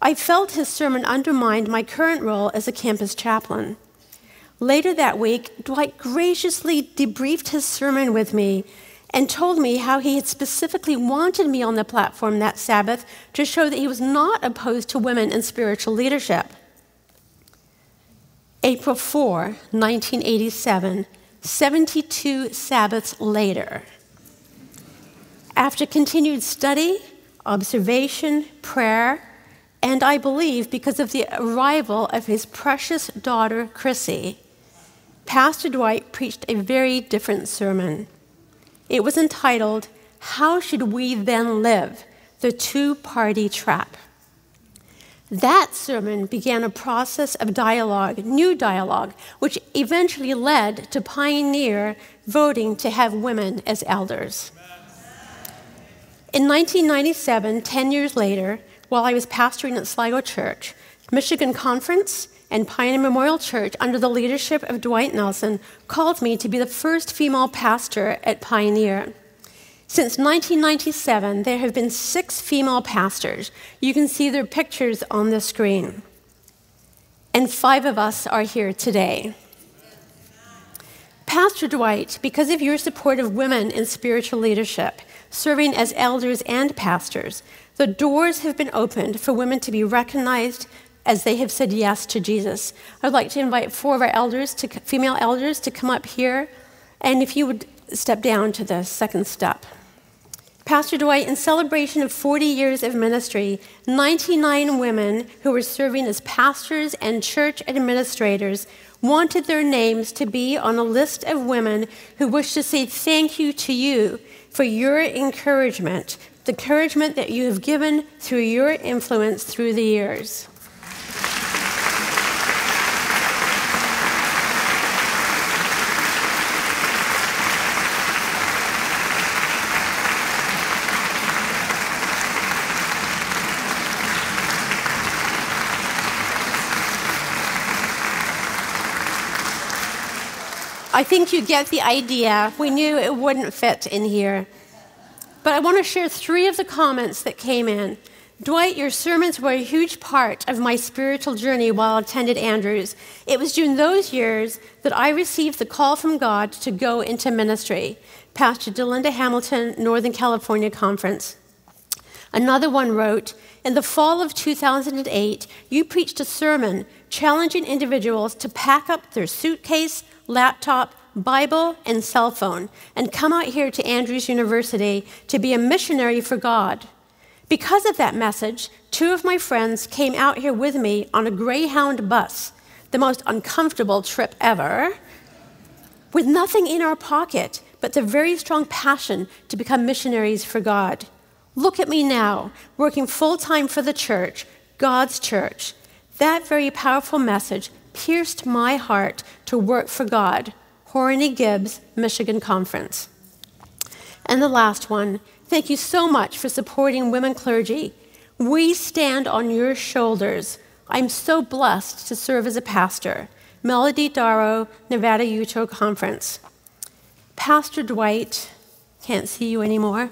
I felt his sermon undermined my current role as a campus chaplain. Later that week, Dwight graciously debriefed his sermon with me and told me how he had specifically wanted me on the platform that Sabbath to show that he was not opposed to women in spiritual leadership. April 4, 1987, 72 Sabbaths later. After continued study, observation, prayer, and I believe because of the arrival of his precious daughter, Chrissy, Pastor Dwight preached a very different sermon. It was entitled, How Should We Then Live? The Two Party Trap. That sermon began a process of dialogue, new dialogue, which eventually led to Pioneer voting to have women as elders. In 1997, 10 years later, while I was pastoring at Sligo Church, Michigan Conference and Pioneer Memorial Church, under the leadership of Dwight Nelson, called me to be the first female pastor at Pioneer. Since 1997, there have been six female pastors. You can see their pictures on the screen. And five of us are here today. Pastor Dwight, because of your support of women in spiritual leadership, serving as elders and pastors, the doors have been opened for women to be recognized as they have said yes to Jesus. I'd like to invite four of our elders, to, female elders, to come up here. And if you would step down to the second step. Pastor Dwight, in celebration of 40 years of ministry, 99 women who were serving as pastors and church administrators wanted their names to be on a list of women who wish to say thank you to you for your encouragement, the encouragement that you have given through your influence through the years. I think you get the idea. We knew it wouldn't fit in here. But I want to share three of the comments that came in. Dwight, your sermons were a huge part of my spiritual journey while I attended Andrews. It was during those years that I received the call from God to go into ministry. Pastor Delinda Hamilton, Northern California Conference. Another one wrote, In the fall of 2008, you preached a sermon challenging individuals to pack up their suitcase, laptop, Bible, and cell phone and come out here to Andrews University to be a missionary for God. Because of that message, two of my friends came out here with me on a Greyhound bus, the most uncomfortable trip ever, with nothing in our pocket but the very strong passion to become missionaries for God. Look at me now, working full time for the church, God's church. That very powerful message pierced my heart to work for God. Horny Gibbs, Michigan Conference. And the last one, thank you so much for supporting women clergy. We stand on your shoulders. I'm so blessed to serve as a pastor. Melody Darrow, Nevada Utah Conference. Pastor Dwight, can't see you anymore.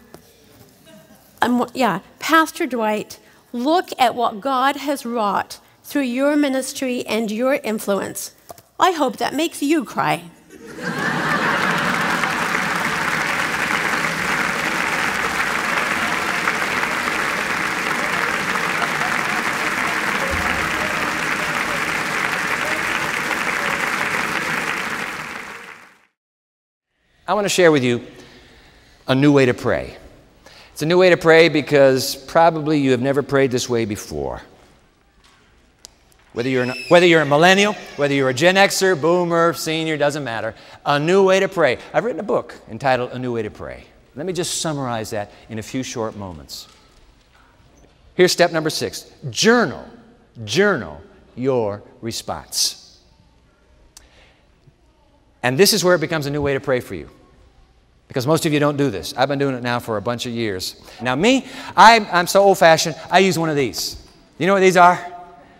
I'm, yeah, Pastor Dwight, look at what God has wrought through your ministry and your influence. I hope that makes you cry. I want to share with you a new way to pray. It's a new way to pray because probably you have never prayed this way before. Whether you're, an, whether you're a millennial, whether you're a Gen Xer, boomer, senior, doesn't matter. A new way to pray. I've written a book entitled A New Way to Pray. Let me just summarize that in a few short moments. Here's step number six journal, journal your response. And this is where it becomes a new way to pray for you. Because most of you don't do this. I've been doing it now for a bunch of years. Now, me, I'm, I'm so old fashioned, I use one of these. You know what these are?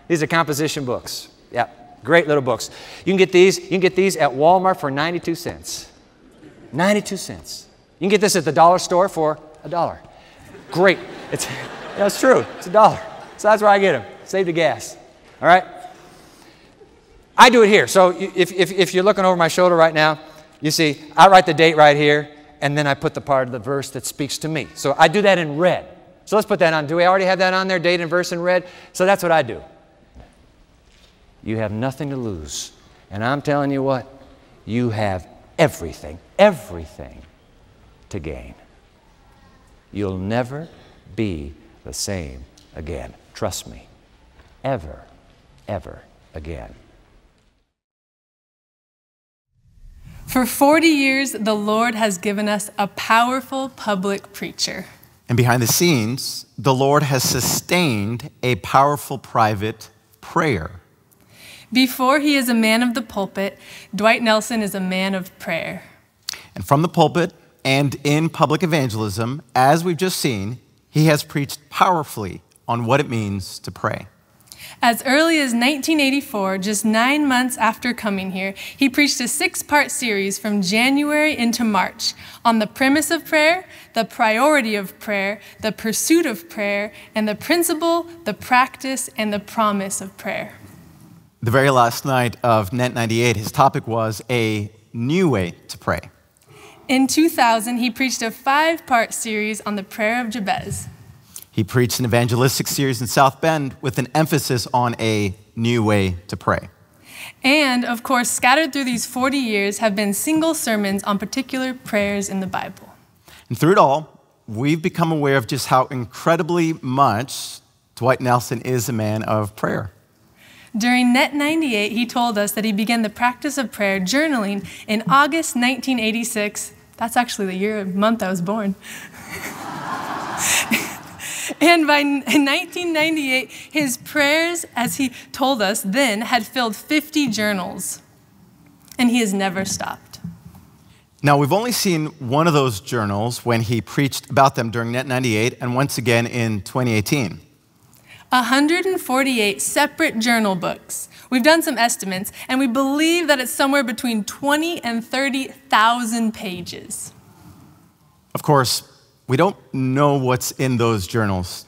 These are composition books. Yeah, great little books. You can get these, you can get these at Walmart for 92 cents. 92 cents. You can get this at the dollar store for a dollar. Great. It's, that's true. It's a dollar. So that's where I get them. Save the gas. All right? I do it here. So if, if, if you're looking over my shoulder right now, you see, I write the date right here, and then I put the part of the verse that speaks to me. So I do that in red. So let's put that on. Do we already have that on there, date and verse in red? So that's what I do. You have nothing to lose. And I'm telling you what, you have everything, everything to gain. You'll never be the same again. Trust me. Ever, ever again. For 40 years, the Lord has given us a powerful public preacher. And behind the scenes, the Lord has sustained a powerful private prayer. Before he is a man of the pulpit, Dwight Nelson is a man of prayer. And from the pulpit And in public evangelism, as we've just seen, he has preached powerfully on what it means to pray. As early as 1984, just nine months after coming here, he preached a six part series from January into March on the premise of prayer, the priority of prayer, the pursuit of prayer, and the principle, the practice, and the promise of prayer. The very last night of NET 98, his topic was a new way to pray. In 2000, he preached a five part series on the prayer of Jabez. He preached an evangelistic series in South Bend with an emphasis on a new way to pray. And, of course, scattered through these 40 years have been single sermons on particular prayers in the Bible. And through it all, we've become aware of just how incredibly much Dwight Nelson is a man of prayer. During NET 98, he told us that he began the practice of prayer journaling in August 1986. That's actually the year month I was born. And by 1998, his prayers, as he told us then, had filled 50 journals. And he has never stopped. Now, we've only seen one of those journals when he preached about them during Net 98 and once again in 2018. 148 separate journal books. We've done some estimates, and we believe that it's somewhere between 20 and 30,000 pages. Of course, we don't know what's in those journals.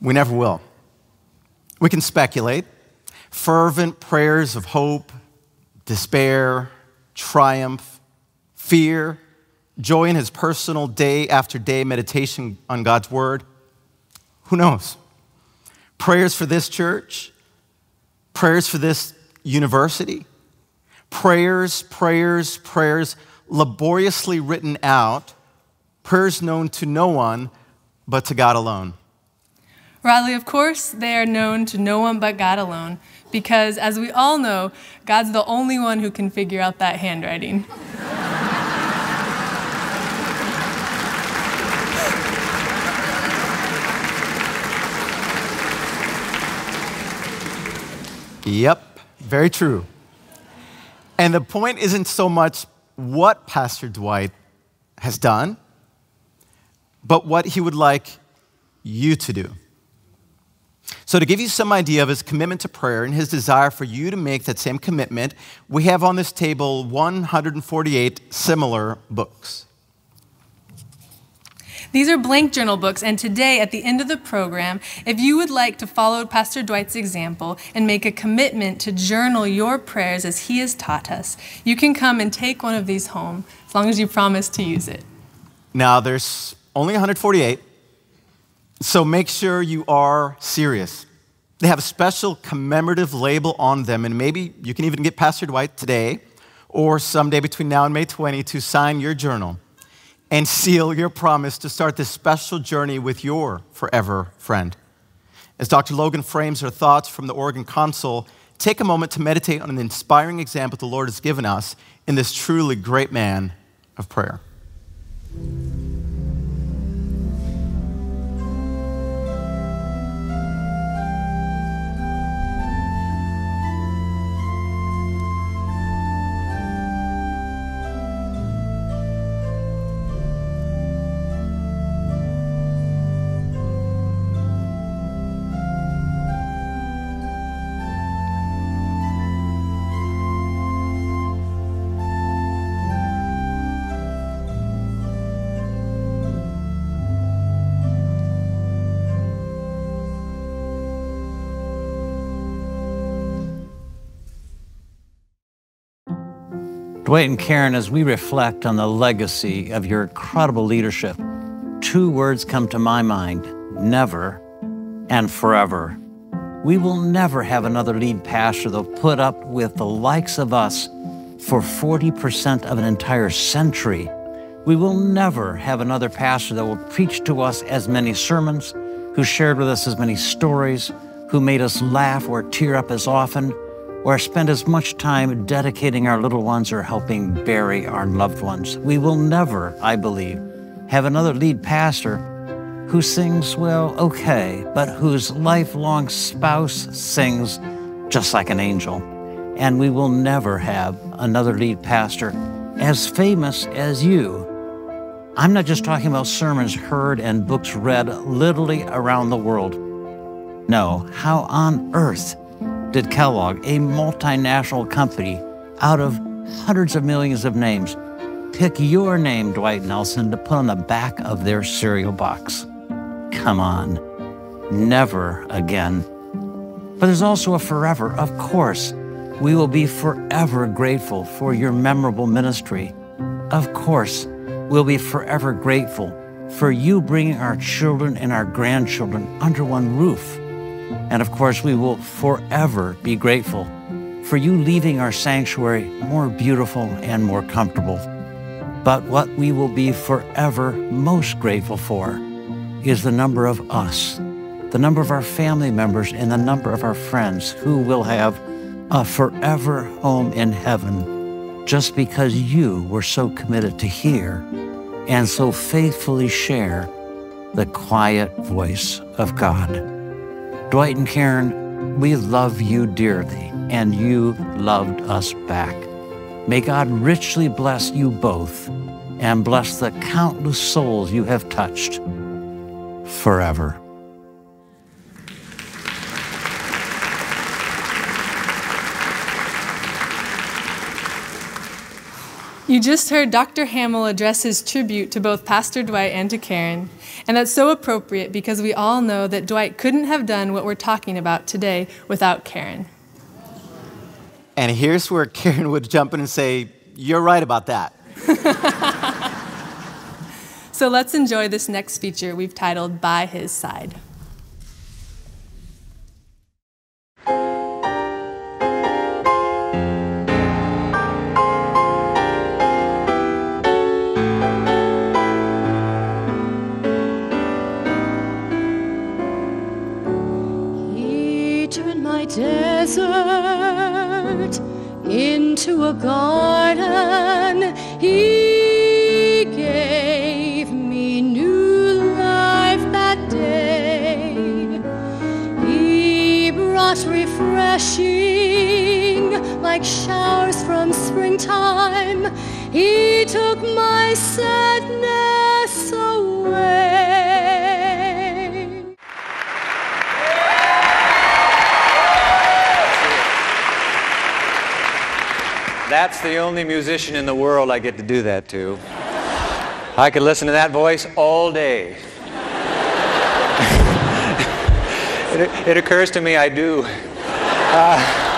We never will. We can speculate. Fervent prayers of hope, despair, triumph, fear, joy in his personal day after day meditation on God's word. Who knows? Prayers for this church, prayers for this university, prayers, prayers, prayers laboriously written out prayers known to no one but to God alone. Riley, of course, they are known to no one but God alone, because as we all know, God's the only one who can figure out that handwriting. Yep, very true. And the point isn't so much what Pastor Dwight has done, but what he would like you to do. So, to give you some idea of his commitment to prayer and his desire for you to make that same commitment, we have on this table 148 similar books. These are blank journal books, and today, at the end of the program, if you would like to follow Pastor Dwight's example and make a commitment to journal your prayers as he has taught us, you can come and take one of these home as long as you promise to use it. Now, there's only 148. So make sure you are serious. They have a special commemorative label on them, and maybe you can even get Pastor Dwight today or someday between now and May 20 to sign your journal and seal your promise to start this special journey with your forever friend. As Dr. Logan frames her thoughts from the organ console, take a moment to meditate on an inspiring example the Lord has given us in this truly great man of prayer. Dwight and Karen, as we reflect on the legacy of your incredible leadership, two words come to my mind never and forever. We will never have another lead pastor that'll put up with the likes of us for 40% of an entire century. We will never have another pastor that will preach to us as many sermons, who shared with us as many stories, who made us laugh or tear up as often, or spend as much time dedicating our little ones or helping bury our loved ones. We will never, I believe, have another lead pastor who sings, well, okay, but whose lifelong spouse sings just like an angel. And we will never have another lead pastor as famous as you I'm not just talking about sermons heard and books read literally around the world. No, how on earth did Kellogg, a multinational company out of hundreds of millions of names, pick your name, Dwight Nelson, to put on the back of their cereal box? Come on, never again. But there's also a forever, of course. We will be forever grateful for your memorable ministry. Of course, we'll be forever grateful for you bringing our children and our grandchildren under one roof. And of course, we will forever be grateful for you leaving our sanctuary more beautiful and more comfortable. But what we will be forever most grateful for is the number of us, the number of our family members, and the number of our friends who will have a forever home in heaven just because you were so committed to hear and so faithfully share the quiet voice of God. Dwight and Karen, we love you dearly, and you loved us back. May God richly bless you both and bless the countless souls you have touched forever. You just heard Dr. Hamel address his tribute to both Pastor Dwight and to Karen. And that's so appropriate because we all know that Dwight couldn't have done what we're talking about today without Karen. And here's where Karen would jump in and say, You're right about that. So let's enjoy this next feature we've titled By His Side. Desert into a garden. He gave me new life that day. He brought refreshing like showers from springtime. He took my sadness away. That's the only musician in the world I get to do that to. I could listen to that voice all day. it, it occurs to me I do. Uh,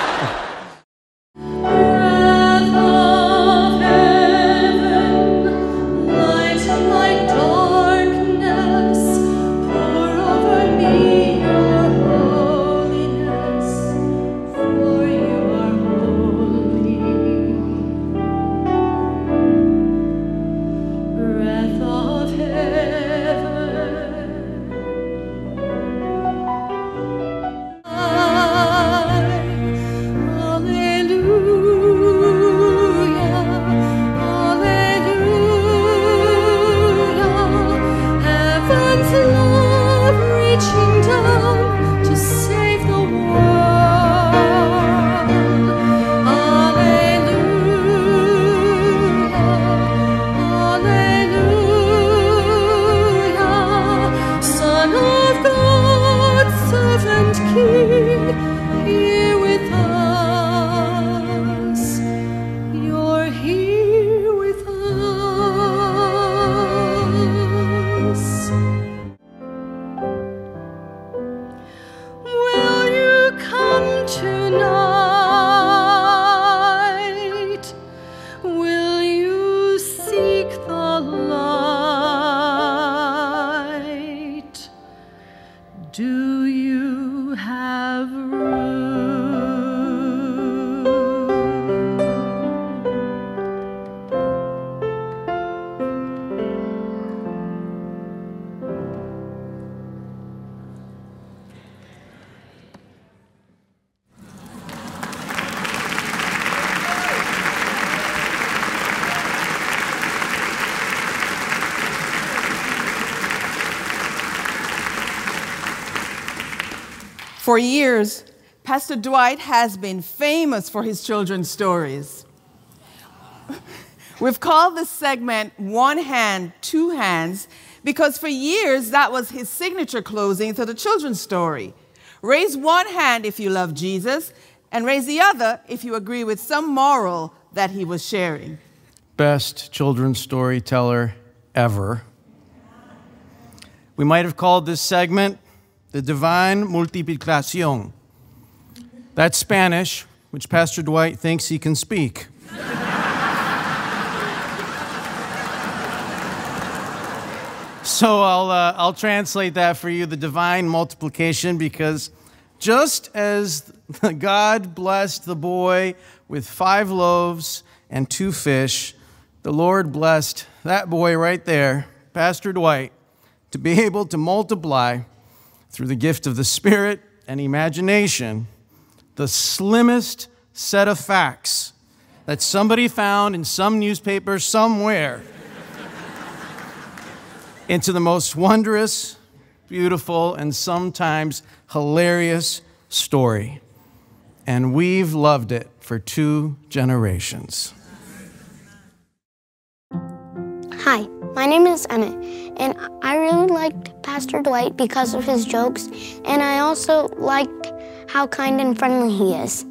Pastor Dwight has been famous for his children's stories. We've called this segment One Hand, Two Hands because for years that was his signature closing to the children's story. Raise one hand if you love Jesus, and raise the other if you agree with some moral that he was sharing. Best children's storyteller ever. We might have called this segment the Divine Multiplicación. That's Spanish, which Pastor Dwight thinks he can speak. So I'll, uh, I'll translate that for you the divine multiplication because just as God blessed the boy with five loaves and two fish, the Lord blessed that boy right there, Pastor Dwight, to be able to multiply through the gift of the Spirit and imagination the slimmest set of facts that somebody found in some newspaper somewhere into the most wondrous, beautiful, and sometimes hilarious story. And we've loved it for two generations. Hi, my name is Emmett, and I really liked Pastor Dwight because of his jokes, and I also liked how kind and friendly he is.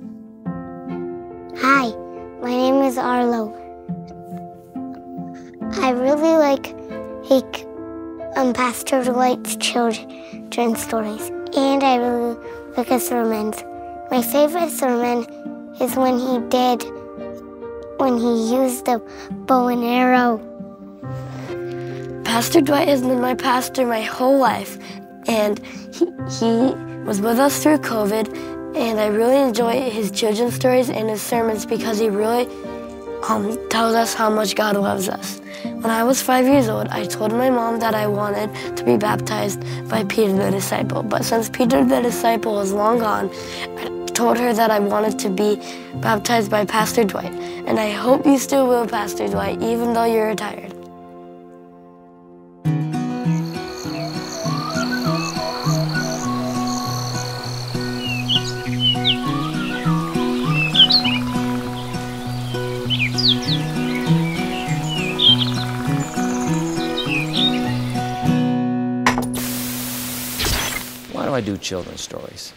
Hi, my name is Arlo. I really like he um, Pastor Dwight's children's stories, and I really like his sermons. My favorite sermon is when he did, when he used the bow and arrow. Pastor Dwight has been my pastor my whole life, and he, he was with us through COVID, and I really enjoy his children's stories and his sermons because he really um, tells us how much God loves us. When I was five years old, I told my mom that I wanted to be baptized by Peter the disciple. But since Peter the disciple is long gone, I told her that I wanted to be baptized by Pastor Dwight. And I hope you still will, Pastor Dwight, even though you're retired. Do children's stories?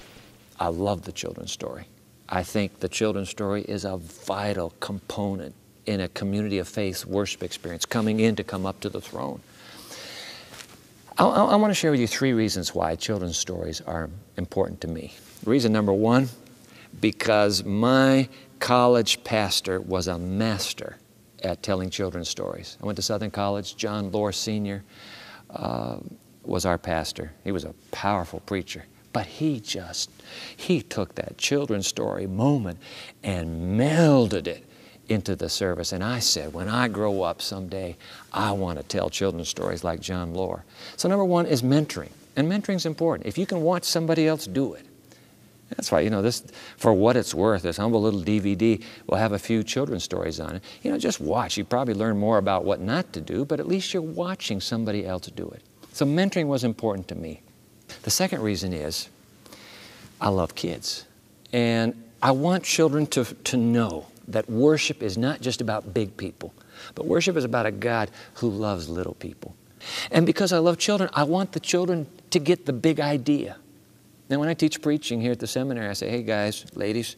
I love the children's story. I think the children's story is a vital component in a community of faith worship experience, coming in to come up to the throne. I, I, I want to share with you three reasons why children's stories are important to me. Reason number one, because my college pastor was a master at telling children's stories. I went to Southern College, John Lohr Sr. Uh, was our pastor. He was a powerful preacher. But he just, he took that children's story moment and melded it into the service. And I said, when I grow up someday, I want to tell children's stories like John Lohr. So number one is mentoring. And mentoring is important. If you can watch somebody else do it, that's why, you know, this, for what it's worth, this humble little DVD will have a few children's stories on it. You know, just watch. You probably learn more about what not to do, but at least you're watching somebody else do it. So mentoring was important to me. The second reason is I love kids. And I want children to, to know that worship is not just about big people, but worship is about a God who loves little people. And because I love children, I want the children to get the big idea. Now, when I teach preaching here at the seminary, I say, hey guys, ladies,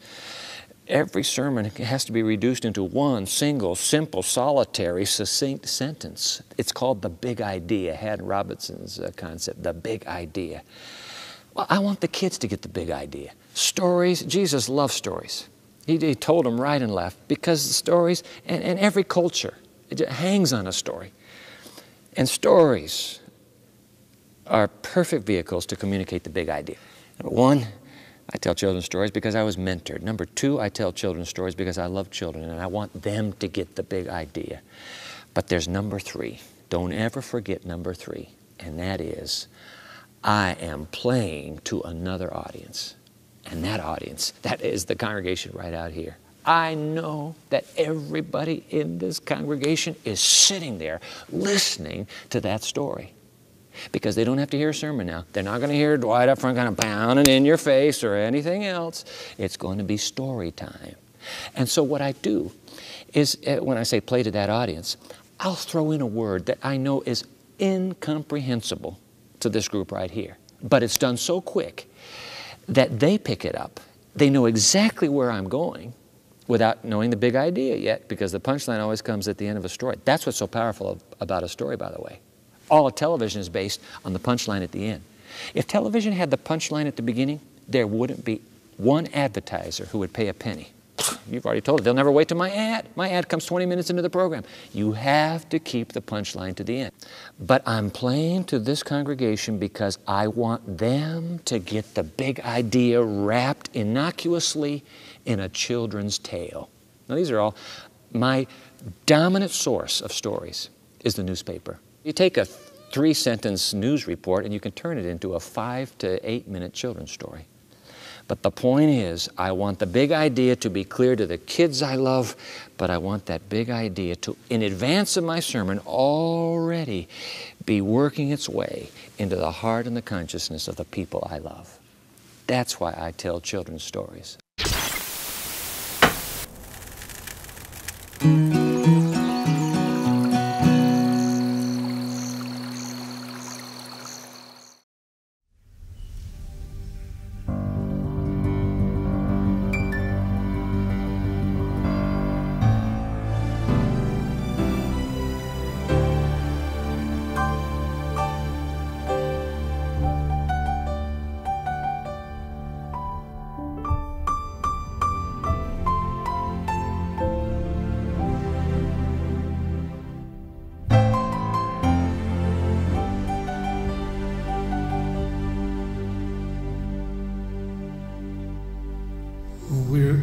every sermon has to be reduced into one single, simple, solitary, succinct sentence. It's called the big idea, Haddon Robinson's uh, concept, the big idea. Well, I want the kids to get the big idea. Stories, Jesus loves stories. He, he told them right and left because the stories, and, and every culture, it hangs on a story. And stories are perfect vehicles to communicate the big idea. Number one, I tell children's stories because I was mentored. Number two, I tell children's stories because I love children and I want them to get the big idea. But there's number three. Don't ever forget number three, and that is I am playing to another audience. And that audience, that is the congregation right out here. I know that everybody in this congregation is sitting there listening to that story because they don't have to hear a sermon now. They're not going to hear Dwight up front kind of pounding in your face or anything else. It's going to be story time. And so what I do is uh, when I say play to that audience, I'll throw in a word that I know is incomprehensible to this group right here. But it's done so quick that they pick it up. They know exactly where I'm going without knowing the big idea yet because the punchline always comes at the end of a story. That's what's so powerful about a story, by the way. All of television is based on the punchline at the end. If television had the punchline at the beginning, there wouldn't be one advertiser who would pay a penny. You've already told it. They'll never wait till my ad. My ad comes 20 minutes into the program. You have to keep the punchline to the end. But I'm playing to this congregation because I want them to get the big idea wrapped innocuously in a children's tale. Now, these are all my dominant source of stories is the newspaper. You take a three sentence news report and you can turn it into a five to eight minute children's story. But the point is, I want the big idea to be clear to the kids I love, but I want that big idea to, in advance of my sermon, already be working its way into the heart and the consciousness of the people I love. That's why I tell children's stories.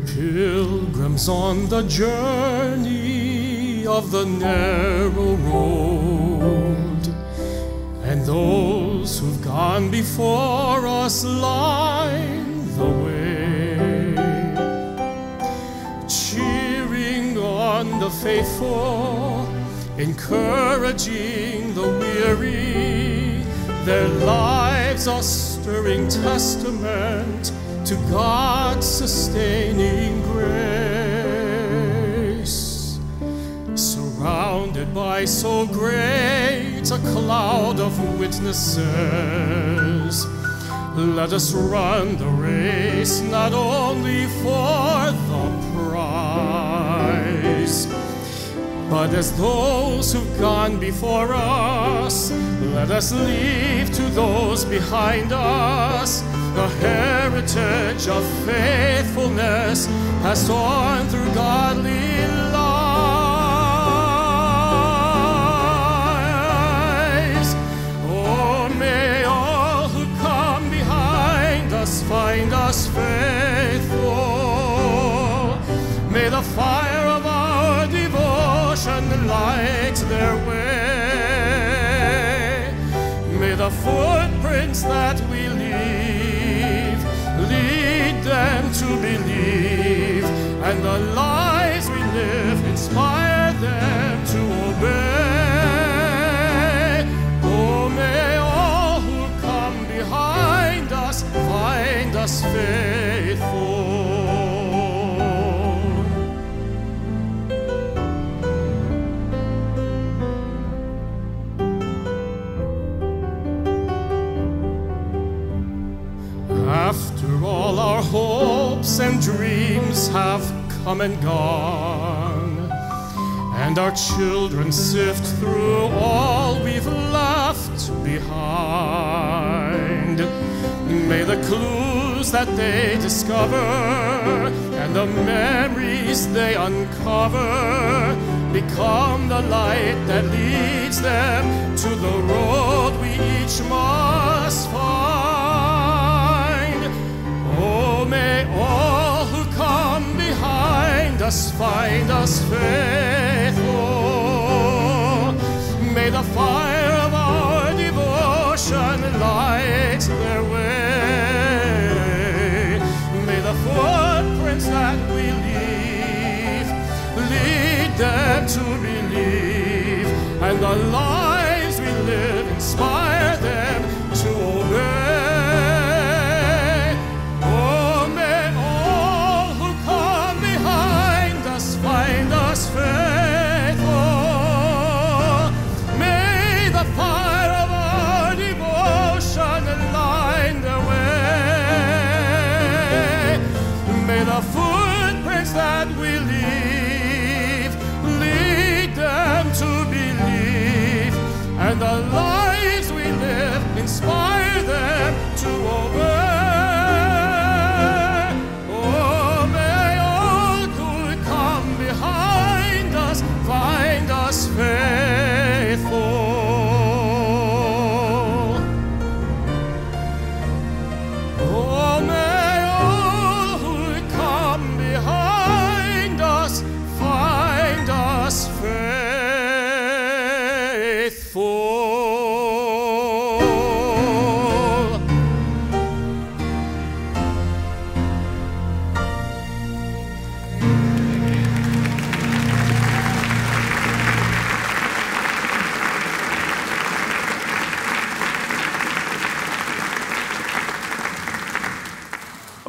Pilgrims on the journey of the narrow road, and those who've gone before us line the way, cheering on the faithful, encouraging the weary. Their lives are stirring testament to God's sustaining grace. Surrounded by so great a cloud of witnesses, let us run the race not only for the prize, but as those who've gone before us, let us leave to those behind us the heritage of faithfulness passed on through godly lives. Oh, may all who come behind us find us faithful. May the fire of our devotion light their way. May the footprints that we them to believe, and the lives we live inspire them to obey. Oh, may all who come behind us find us faithful. And dreams have come and gone, and our children sift through all we've left behind, may the clues that they discover and the memories they uncover become the light that leads them to the road we each must may all who come behind us find us faithful. May the fire of our devotion light their way. May the footprints that we leave lead them to believe, and the lives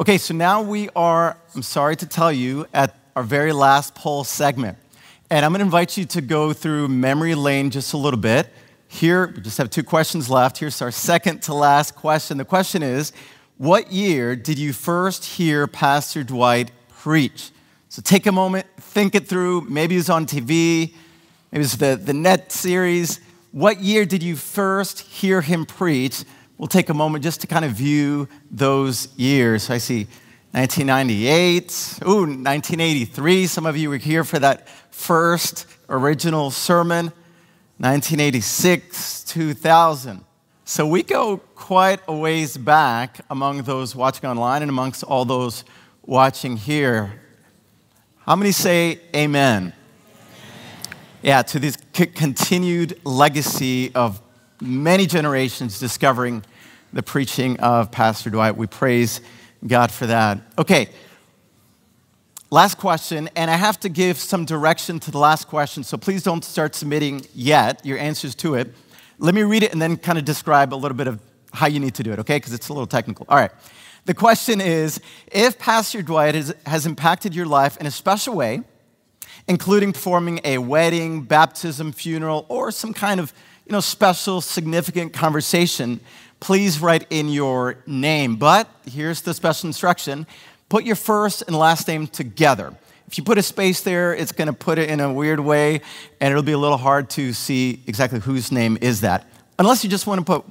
Okay, so now we are, I'm sorry to tell you, at our very last poll segment. And I'm going to invite you to go through memory lane just a little bit. Here, we just have two questions left. Here's our second to last question. The question is What year did you first hear Pastor Dwight preach? So take a moment, think it through. Maybe it was on TV, maybe it was the, the net series. What year did you first hear him preach? We'll take a moment just to kind of view those years. So I see 1998, ooh, 1983. Some of you were here for that first original sermon. 1986, 2000. So we go quite a ways back among those watching online and amongst all those watching here. How many say amen? Yeah, to this continued legacy of many generations discovering the preaching of Pastor Dwight. We praise God for that. Okay, last question, and I have to give some direction to the last question, so please don't start submitting yet your answers to it. Let me read it and then kind of describe a little bit of how you need to do it, okay? Because it's a little technical. All right. The question is if Pastor Dwight has, has impacted your life in a special way, including performing a wedding, baptism, funeral, or some kind of you know, special, significant conversation, please write in your name. But here's the special instruction put your first and last name together. If you put a space there, it's going to put it in a weird way, and it'll be a little hard to see exactly whose name is that. Unless you just want to put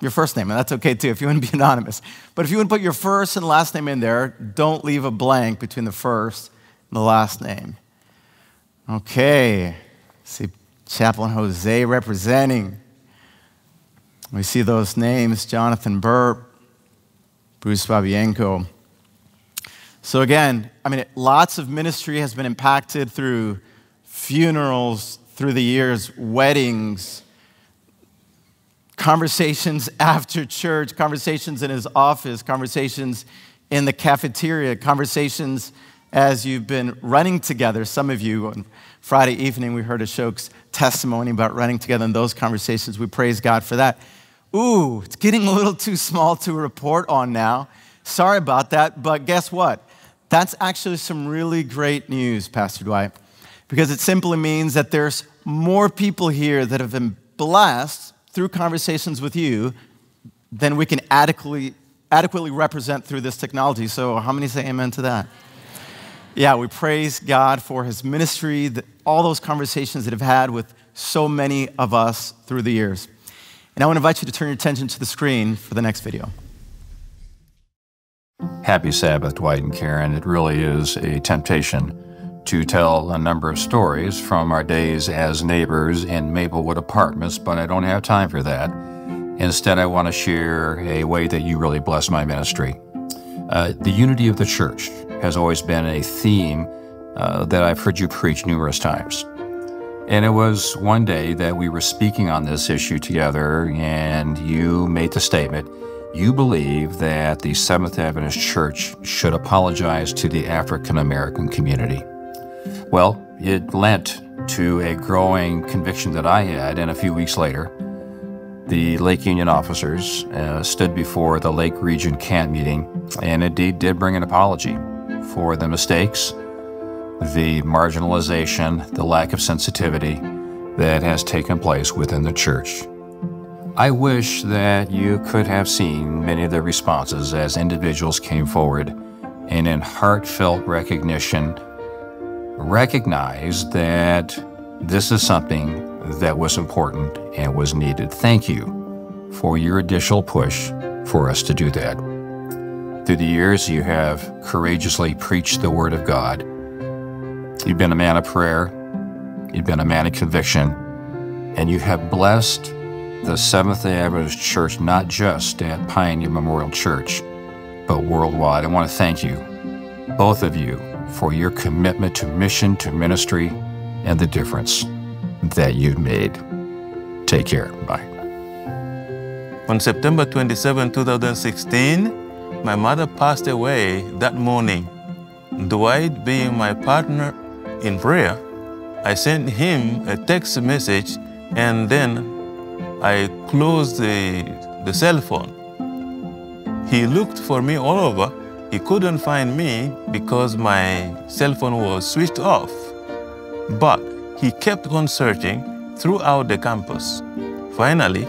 your first name, and that's okay too if you want to be anonymous. But if you want to put your first and last name in there, don't leave a blank between the first and the last name. Okay. See Chaplain Jose representing. We see those names Jonathan Burp, Bruce Babienko. So, again, I mean, lots of ministry has been impacted through funerals through the years, weddings, conversations after church, conversations in his office, conversations in the cafeteria, conversations as you've been running together. Some of you Friday evening, we heard Ashok's testimony about running together in those conversations. We praise God for that. Ooh, it's getting a little too small to report on now. Sorry about that, but guess what? That's actually some really great news, Pastor Dwight, because it simply means that there's more people here that have been blessed through conversations with you than we can adequately, adequately represent through this technology. So, how many say amen to that? Yeah, we praise God for his ministry, that, all those conversations that have had with so many of us through the years. And I want to invite you to turn your attention to the screen for the next video. Happy Sabbath, Dwight and Karen. It really is a temptation to tell a number of stories from our days as neighbors in Maplewood apartments, but I don't have time for that. Instead, I want to share a way that you really bless my ministry. Uh, the unity of the church has always been a theme uh, that I've heard you preach numerous times. And it was one day that we were speaking on this issue together, and you made the statement you believe that the Seventh Adventist Church should apologize to the African American community. Well, it lent to a growing conviction that I had, and a few weeks later, the Lake Union officers uh, stood before the Lake Region camp meeting and indeed did bring an apology for the mistakes, the marginalization, the lack of sensitivity that has taken place within the church. I wish that you could have seen many of the responses as individuals came forward and in heartfelt recognition, recognize that this is something that was important and was needed. Thank you for your additional push for us to do that. Through the years, you have courageously preached the Word of God. You've been a man of prayer, you've been a man of conviction, and you have blessed the Seventh day Adventist Church not just at Pioneer Memorial Church, but worldwide. I want to thank you, both of you, for your commitment to mission, to ministry, and the difference that you've made. Take care. Bye. On September 27, 2016, my mother passed away that morning. Dwight, being my partner in prayer, I sent him a text message and then I closed the, the cell phone. He looked for me all over. He couldn't find me because my cell phone was switched off. But he kept on searching throughout the campus. Finally,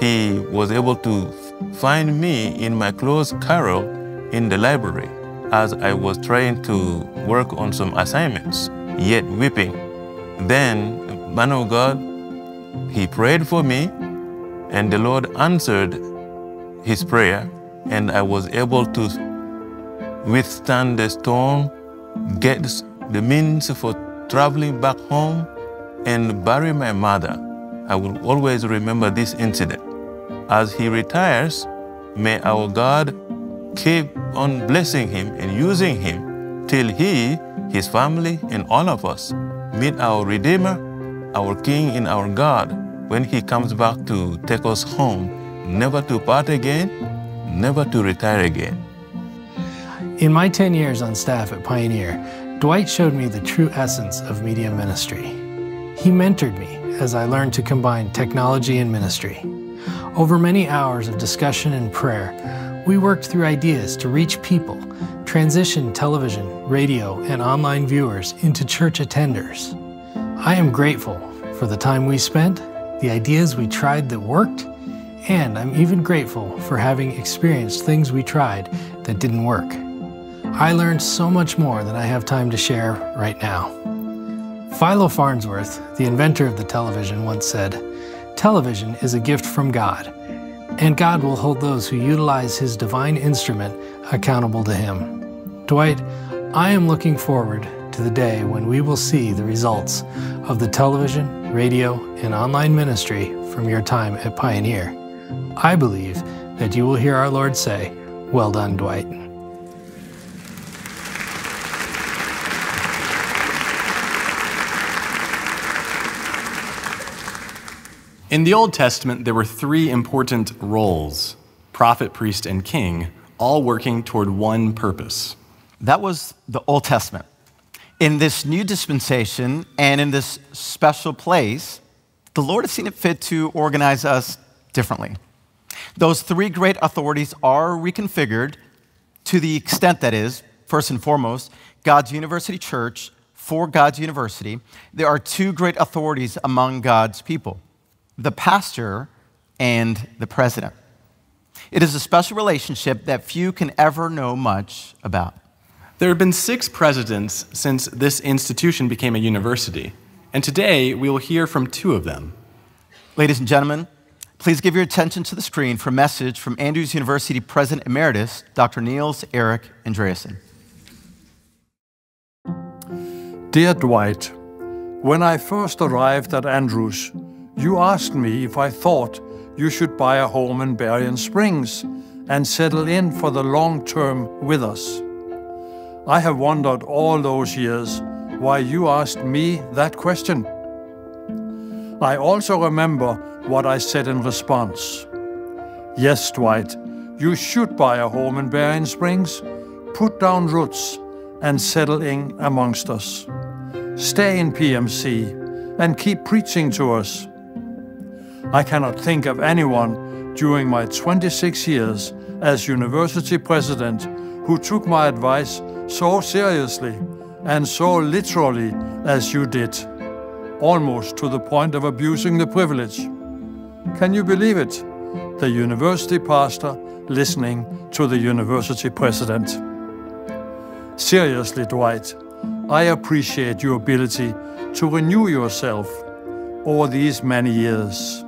he was able to find me in my closed carrel in the library as I was trying to work on some assignments, yet weeping. Then, man of God, he prayed for me, and the Lord answered his prayer, and I was able to withstand the storm, get the means for traveling back home, and bury my mother. I will always remember this incident. As he retires, may our God keep on blessing him and using him till he, his family, and all of us meet our Redeemer, our King, and our God when he comes back to take us home, never to part again, never to retire again. In my 10 years on staff at Pioneer, Dwight showed me the true essence of media ministry. He mentored me as I learned to combine technology and ministry. Over many hours of discussion and prayer, we worked through ideas to reach people, transition television, radio, and online viewers into church attenders. I am grateful for the time we spent, the ideas we tried that worked, and I'm even grateful for having experienced things we tried that didn't work. I learned so much more than I have time to share right now. Philo Farnsworth, the inventor of the television, once said, Television is a gift from God, and God will hold those who utilize his divine instrument accountable to him. Dwight, I am looking forward to the day when we will see the results of the television, radio, and online ministry from your time at Pioneer. I believe that you will hear our Lord say, Well done, Dwight. In the Old Testament, there were three important roles prophet, priest, and king, all working toward one purpose. That was the Old Testament. In this new dispensation and in this special place, the Lord has seen it fit to organize us differently. Those three great authorities are reconfigured to the extent that is, first and foremost, God's University Church for God's University. There are two great authorities among God's people the pastor and the president. It is a special relationship that few can ever know much about. There have been six presidents since this institution became a university, and today we will hear from two of them. Ladies and gentlemen, please give your attention to the screen for a message from Andrews University President Emeritus, Dr. Niels-Erik Andreasen. Dear Dwight, when I first arrived at Andrews, you asked me if I thought you should buy a home in Berrien Springs and settle in for the long term with us. I have wondered all those years why you asked me that question. I also remember what I said in response. Yes, Dwight, you should buy a home in Berrien Springs, put down roots, and settle in amongst us. Stay in PMC and keep preaching to us. I cannot think of anyone during my 26 years as university president who took my advice so seriously and so literally as you did, almost to the point of abusing the privilege. Can you believe it? The university pastor listening to the university president. Seriously, Dwight, I appreciate your ability to renew yourself over these many years.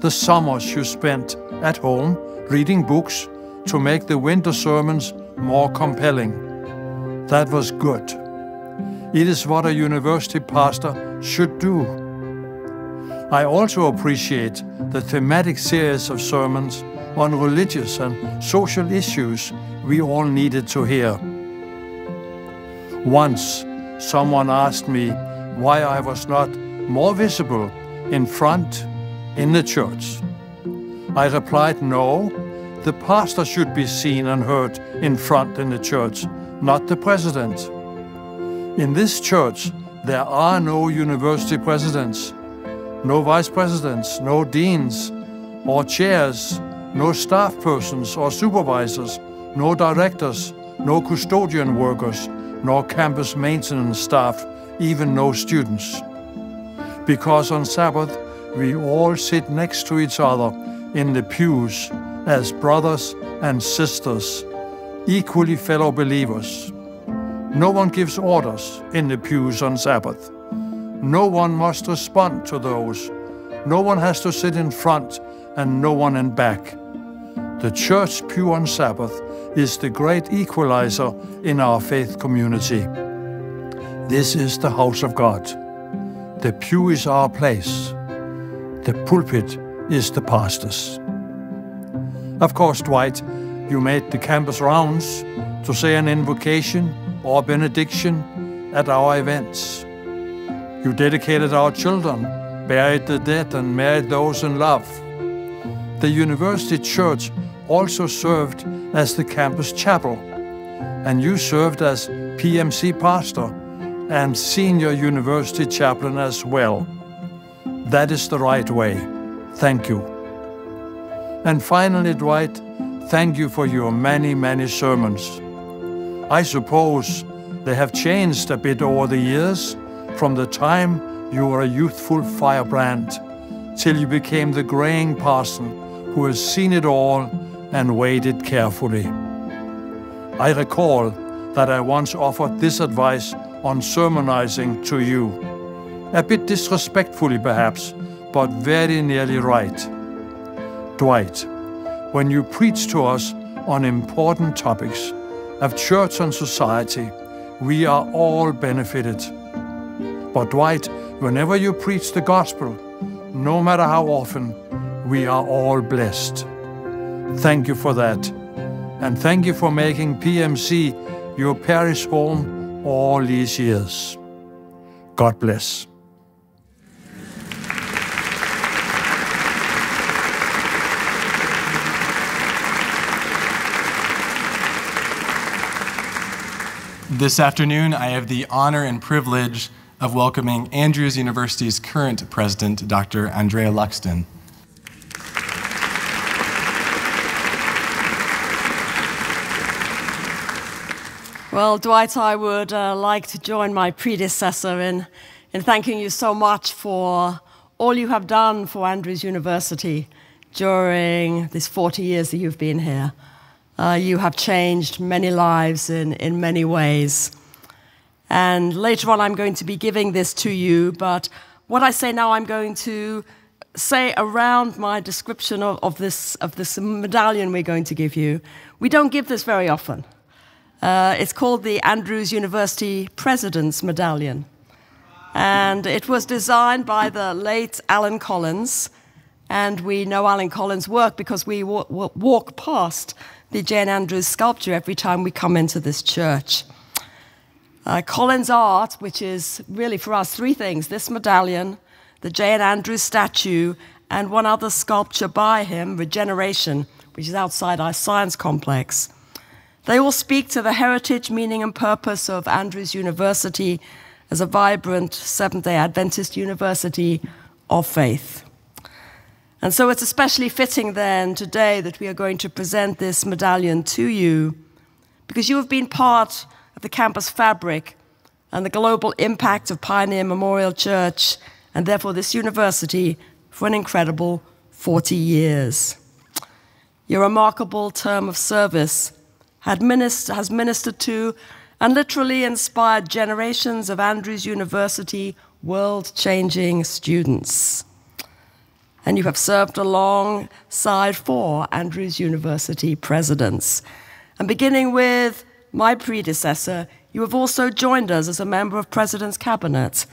The summers you spent at home reading books to make the winter sermons more compelling. That was good. It is what a university pastor should do. I also appreciate the thematic series of sermons on religious and social issues we all needed to hear. Once, someone asked me why I was not more visible in front in the church. I replied, no, the pastor should be seen and heard in front in the church, not the president. In this church, there are no university presidents, no vice presidents, no deans or chairs, no staff persons or supervisors, no directors, no custodian workers, nor campus maintenance staff, even no students. Because on Sabbath, we all sit next to each other in the pews as brothers and sisters, equally fellow believers. No one gives orders in the pews on Sabbath. No one must respond to those. No one has to sit in front and no one in back. The church pew on Sabbath is the great equalizer in our faith community. This is the house of God. The pew is our place. The pulpit is the pastor's. Of course, Dwight, you made the campus rounds to say an invocation or benediction at our events. You dedicated our children, buried the dead, and married those in love. The University Church also served as the campus chapel, and you served as PMC pastor and senior university chaplain as well. That is the right way. Thank you. And finally, Dwight, thank you for your many, many sermons. I suppose they have changed a bit over the years from the time you were a youthful firebrand till you became the graying parson who has seen it all and weighed it carefully. I recall that I once offered this advice on sermonizing to you. A bit disrespectfully, perhaps, but very nearly right. Dwight, when you preach to us on important topics of church and society, we are all benefited. But Dwight, whenever you preach the gospel, no matter how often, we are all blessed. Thank you for that. And thank you for making PMC your parish home all these years. God bless. This afternoon, I have the honor and privilege of welcoming Andrews University's current president, Dr. Andrea Luxton. Well, Dwight, I would uh, like to join my predecessor in, in thanking you so much for all you have done for Andrews University during these 40 years that you've been here. Uh, you have changed many lives in, in many ways. And later on, I'm going to be giving this to you, but what I say now, I'm going to say around my description of, of, this, of this medallion we're going to give you. We don't give this very often. Uh, it's called the Andrews University President's Medallion. And it was designed by the late Alan Collins. And we know Alan Collins' work because we walk past the Jane Andrews sculpture every time we come into this church. Uh, art, which is really for us three things this medallion, the Jane Andrews statue, and one other sculpture by him, Regeneration, which is outside our science complex. They all speak to the heritage, meaning, and purpose of Andrews University as a vibrant Seventh day Adventist university of faith. And so it's especially fitting then today that we are going to present this medallion to you because you have been part of the campus fabric and the global impact of Pioneer Memorial Church and therefore this university for an incredible 40 years. Your remarkable term of service has ministered to and literally inspired generations of Andrews University world changing students. And you have served alongside four Andrews University presidents. And beginning with my predecessor, you have also joined us as a member of President's Cabinet.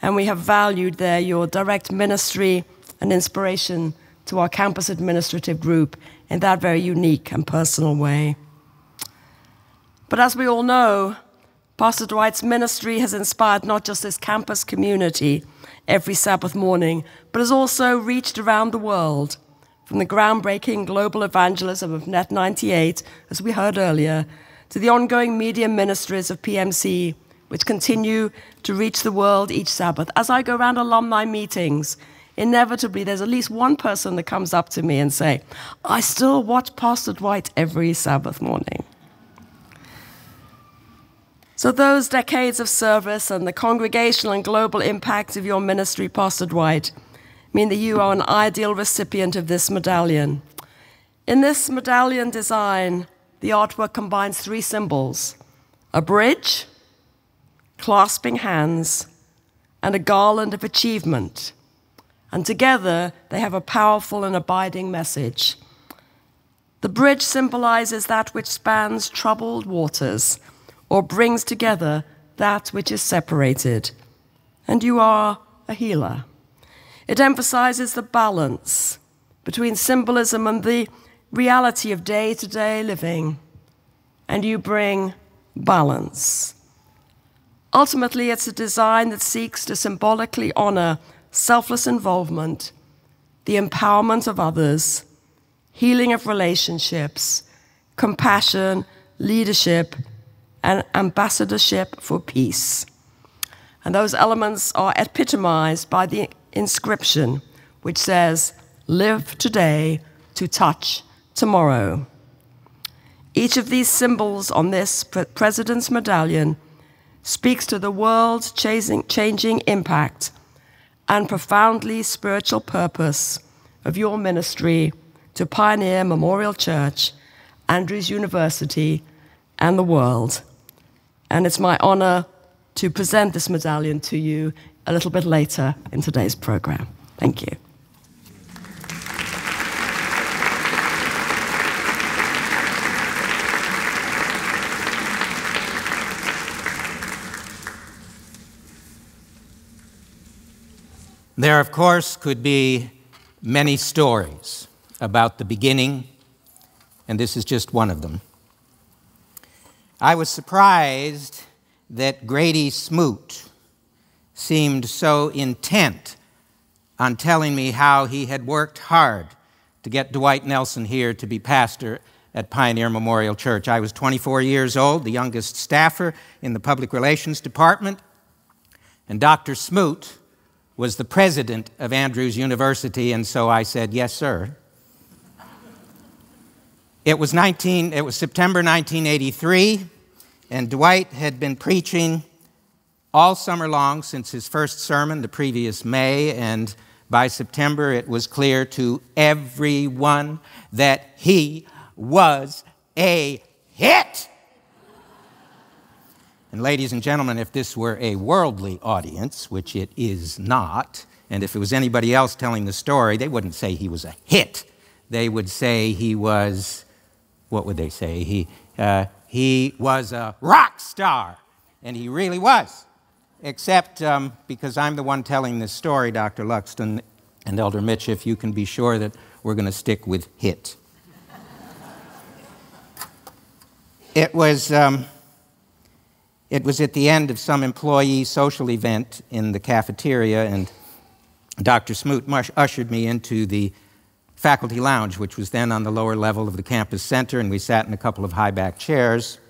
And we have valued there your direct ministry and inspiration to our campus administrative group in that very unique and personal way. But as we all know, Pastor Dwight's ministry has inspired not just this campus community every Sabbath morning, but has also reached around the world. From the groundbreaking global evangelism of Net 98, as we heard earlier, to the ongoing media ministries of PMC, which continue to reach the world each Sabbath. As I go around alumni meetings, inevitably there's at least one person that comes up to me and say, I still watch Pastor Dwight every Sabbath morning. So, those decades of service and the congregational and global impact of your ministry, Pastor Dwight, mean that you are an ideal recipient of this medallion. In this medallion design, the artwork combines three symbols a bridge, clasping hands, and a garland of achievement. And together, they have a powerful and abiding message. The bridge symbolizes that which spans troubled waters or brings together that which is separated. And you are a healer. It emphasizes the balance between symbolism and the reality of day to day living. And you bring balance. Ultimately, it's a design that seeks to symbolically honor selfless involvement, the empowerment of others, healing of relationships, compassion, leadership, and ambassadorship for peace. And those elements are epitomized by the inscription, which says, Live today to touch tomorrow. Each of these symbols on this president's medallion speaks to the world's changing impact and profoundly spiritual purpose of your ministry to Pioneer Memorial Church, Andrews University, and the world. And it's my honor to present this medallion to you a little bit later in today's program. Thank you. There, of course, could be many stories about the beginning, and this is just one of them. I was surprised that Grady Smoot seemed so intent on telling me how he had worked hard to get Dwight Nelson here to be pastor at Pioneer Memorial Church. I was 24 years old, the youngest staffer in the public relations department, and Dr. Smoot was the president of Andrews University, and so I said, Yes, sir. It was, 19, it was September 1983, and Dwight had been preaching all summer long since his first sermon the previous May, and by September it was clear to everyone that he was a hit. And, ladies and gentlemen, if this were a worldly audience, which it is not, and if it was anybody else telling the story, they wouldn't say he was a hit. They would say he was what would they say? He, uh, he was a rock star, and he really was. Except um, because I'm the one telling this story, Dr. Luxton and Elder Mitch, if you can be sure that we're going to stick with hit. it was. Um, it was at the end of some employee social event in the cafeteria, and Dr. Smoot ushered me into the faculty lounge, which was then on the lower level of the campus center, and we sat in a couple of high back chairs.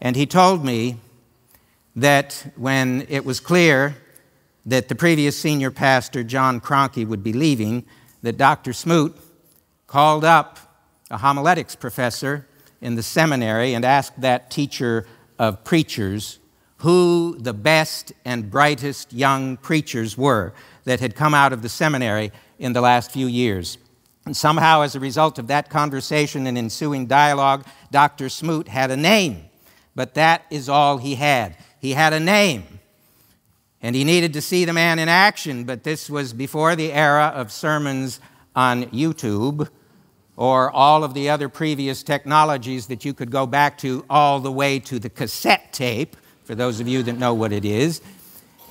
And he told me that when it was clear that the previous senior pastor, John Cronky, would be leaving, that Dr. Smoot called up a homiletics professor in the seminary and asked that teacher of preachers who the best and brightest young preachers were that had come out of the seminary in the last few years. And somehow, as a result of that conversation and ensuing dialogue, Dr. Smoot had a name but that is all he had. He had a name, and he needed to see the man in action, but this was before the era of sermons on YouTube or all of the other previous technologies that you could go back to all the way to the cassette tape, for those of you that know what it is.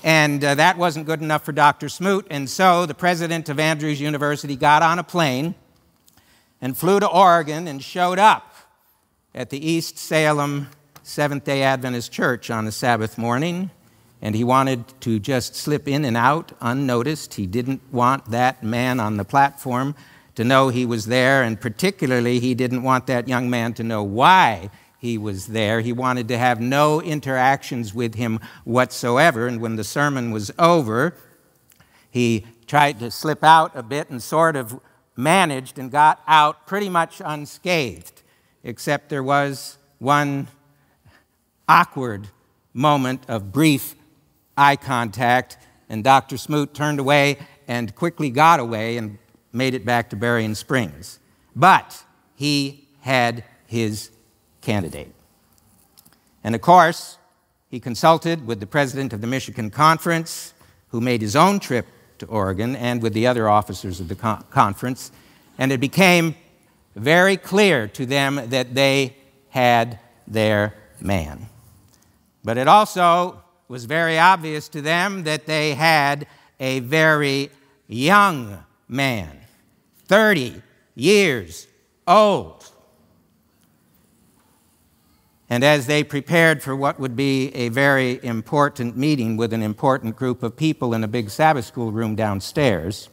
And uh, that wasn't good enough for Dr. Smoot, and so the president of Andrews University got on a plane and flew to Oregon and showed up at the East Salem Seventh day Adventist Church on a Sabbath morning. And he wanted to just slip in and out unnoticed. He didn't want that man on the platform to know he was there, and particularly, he didn't want that young man to know why he was there. He wanted to have no interactions with him whatsoever. And when the sermon was over, he tried to slip out a bit and sort of managed and got out pretty much unscathed, except there was one awkward moment of brief eye contact, and Dr. Smoot turned away and quickly got away and made it back to Berrien Springs. But he had his candidate. And of course, he consulted with the president of the Michigan Conference, who made his own trip to Oregon, and with the other officers of the con- conference. And it became very clear to them that they had their man. But it also was very obvious to them that they had a very young man, 30 years old. And as they prepared for what would be a very important meeting with an important group of people in a big Sabbath school room downstairs,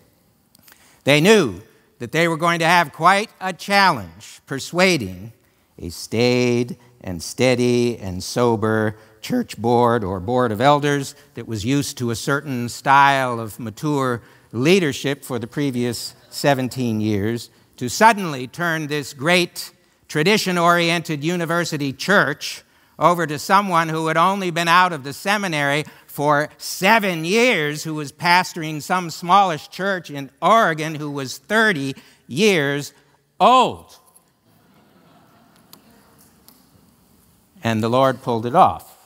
they knew that they were going to have quite a challenge persuading a staid and steady and sober church board or board of elders that was used to a certain style of mature leadership for the previous 17 years to suddenly turn this great tradition oriented university church over to someone who had only been out of the seminary for seven years, who was pastoring some smallish church in Oregon, who was 30 years old. And the Lord pulled it off.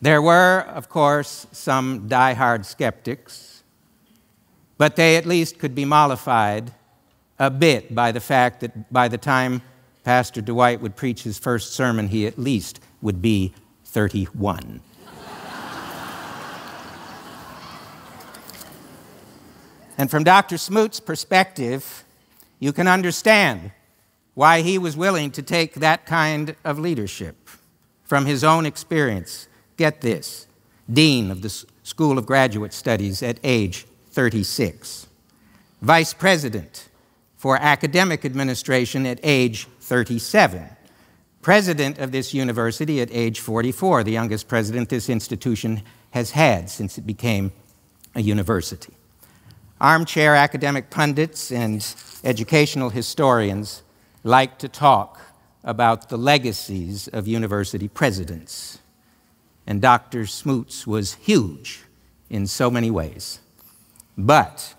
There were, of course, some die-hard skeptics, but they at least could be mollified a bit by the fact that by the time Pastor Dwight would preach his first sermon, he at least would be 31. and from Dr. Smoot's perspective, you can understand why he was willing to take that kind of leadership from his own experience. Get this Dean of the School of Graduate Studies at age 36, Vice President for academic administration at age 37. President of this university at age 44, the youngest president this institution has had since it became a university. Armchair academic pundits and educational historians like to talk about the legacies of university presidents. And Dr. Smoot's was huge in so many ways. But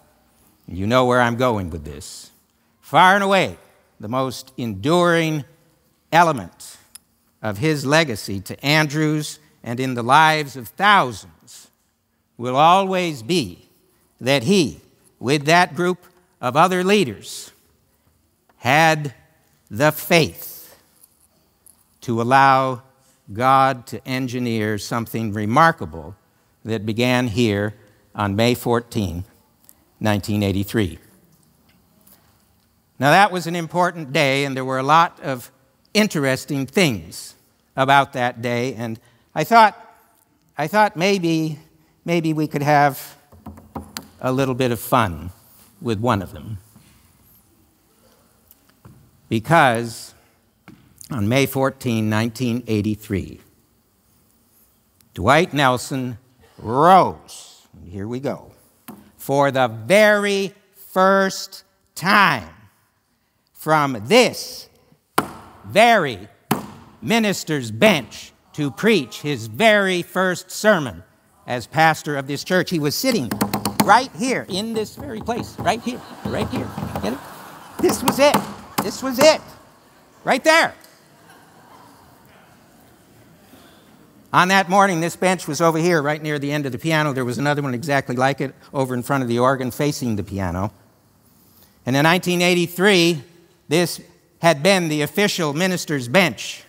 you know where I'm going with this far and away the most enduring element of his legacy to Andrews and in the lives of thousands will always be that he, with that group of other leaders, had the faith to allow God to engineer something remarkable that began here on May 14, 1983. Now, that was an important day, and there were a lot of interesting things about that day, and I thought, I thought maybe, maybe we could have a little bit of fun with one of them. Because on May 14, 1983, Dwight Nelson rose, here we go, for the very first time from this very minister's bench to preach his very first sermon as pastor of this church. He was sitting right here in this very place, right here, right here. Get it? This was it. This was it. Right there. On that morning, this bench was over here, right near the end of the piano. There was another one exactly like it over in front of the organ facing the piano. And in 1983, this had been the official minister's bench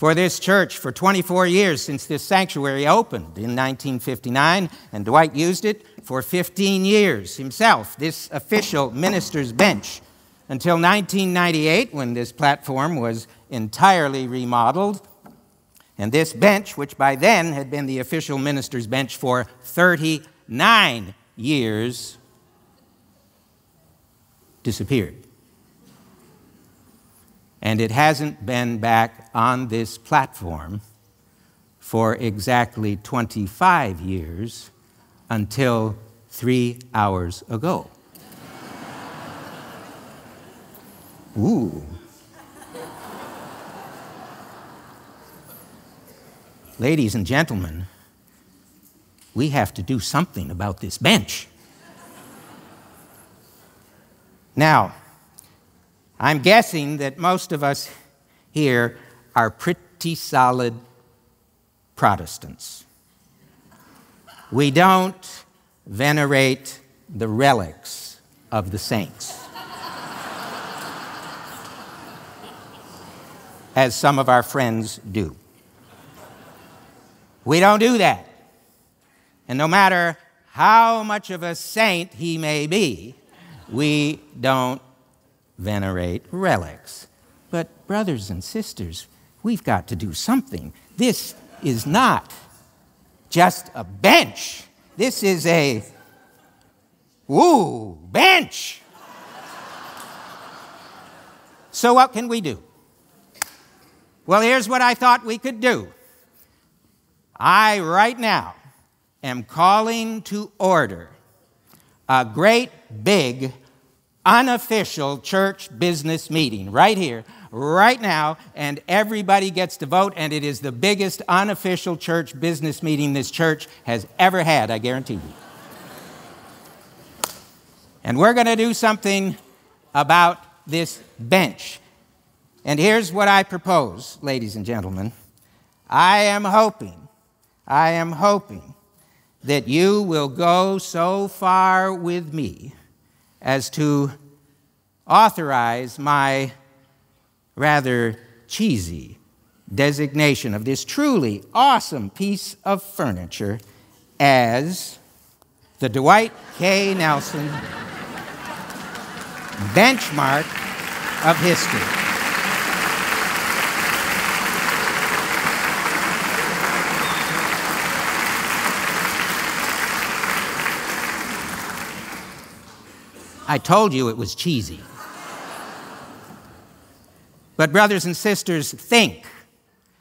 for this church for 24 years since this sanctuary opened in 1959, and Dwight used it for 15 years himself, this official minister's bench, until 1998 when this platform was entirely remodeled. And this bench, which by then had been the official minister's bench for 39 years, disappeared. And it hasn't been back on this platform for exactly 25 years until three hours ago. Ooh. Ladies and gentlemen, we have to do something about this bench. Now, I'm guessing that most of us here are pretty solid Protestants. We don't venerate the relics of the saints, as some of our friends do. We don't do that. And no matter how much of a saint he may be, we don't venerate relics. But, brothers and sisters, we've got to do something. This is not just a bench, this is a, woo, bench. so, what can we do? Well, here's what I thought we could do. I, right now, am calling to order a great big unofficial church business meeting right here, right now, and everybody gets to vote, and it is the biggest unofficial church business meeting this church has ever had, I guarantee you. And we're going to do something about this bench. And here's what I propose, ladies and gentlemen. I am hoping, I am hoping that you will go so far with me as to authorize my rather cheesy designation of this truly awesome piece of furniture as the Dwight K. Nelson benchmark of history. I told you it was cheesy. But, brothers and sisters, think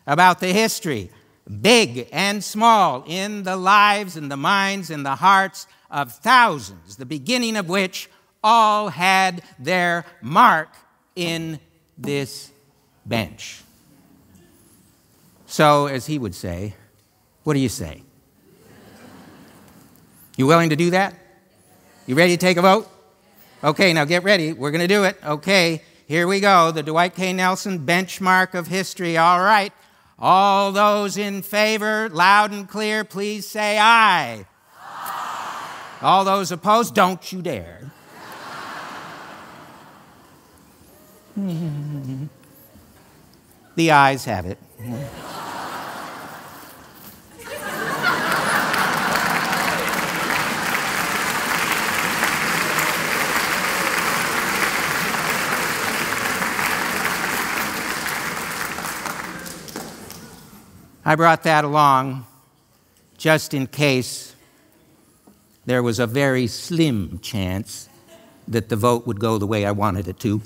about the history, big and small, in the lives and the minds and the hearts of thousands, the beginning of which all had their mark in this bench. So, as he would say, what do you say? You willing to do that? You ready to take a vote? Okay, now get ready. We're going to do it. Okay, here we go. The Dwight K. Nelson benchmark of history. All right. All those in favor, loud and clear, please say aye. aye. All those opposed, don't you dare. the ayes have it. I brought that along just in case there was a very slim chance that the vote would go the way I wanted it to.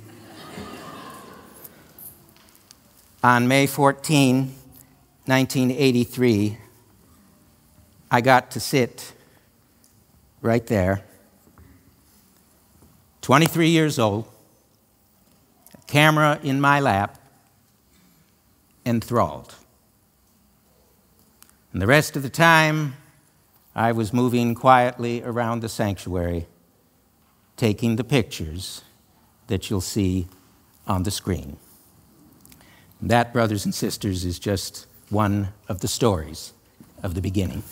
On May 14, 1983, I got to sit right there, 23 years old, camera in my lap, enthralled. And the rest of the time, I was moving quietly around the sanctuary, taking the pictures that you'll see on the screen. that, brothers and sisters, is just one of the stories of the beginning.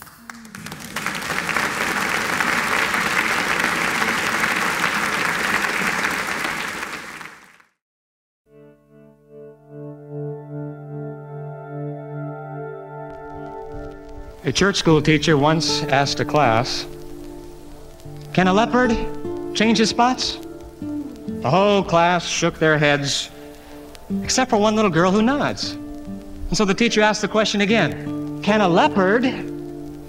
A church school teacher once asked a class, Can a leopard change his spots? The whole class shook their heads, except for one little girl who nods. And so the teacher asked the question again Can a leopard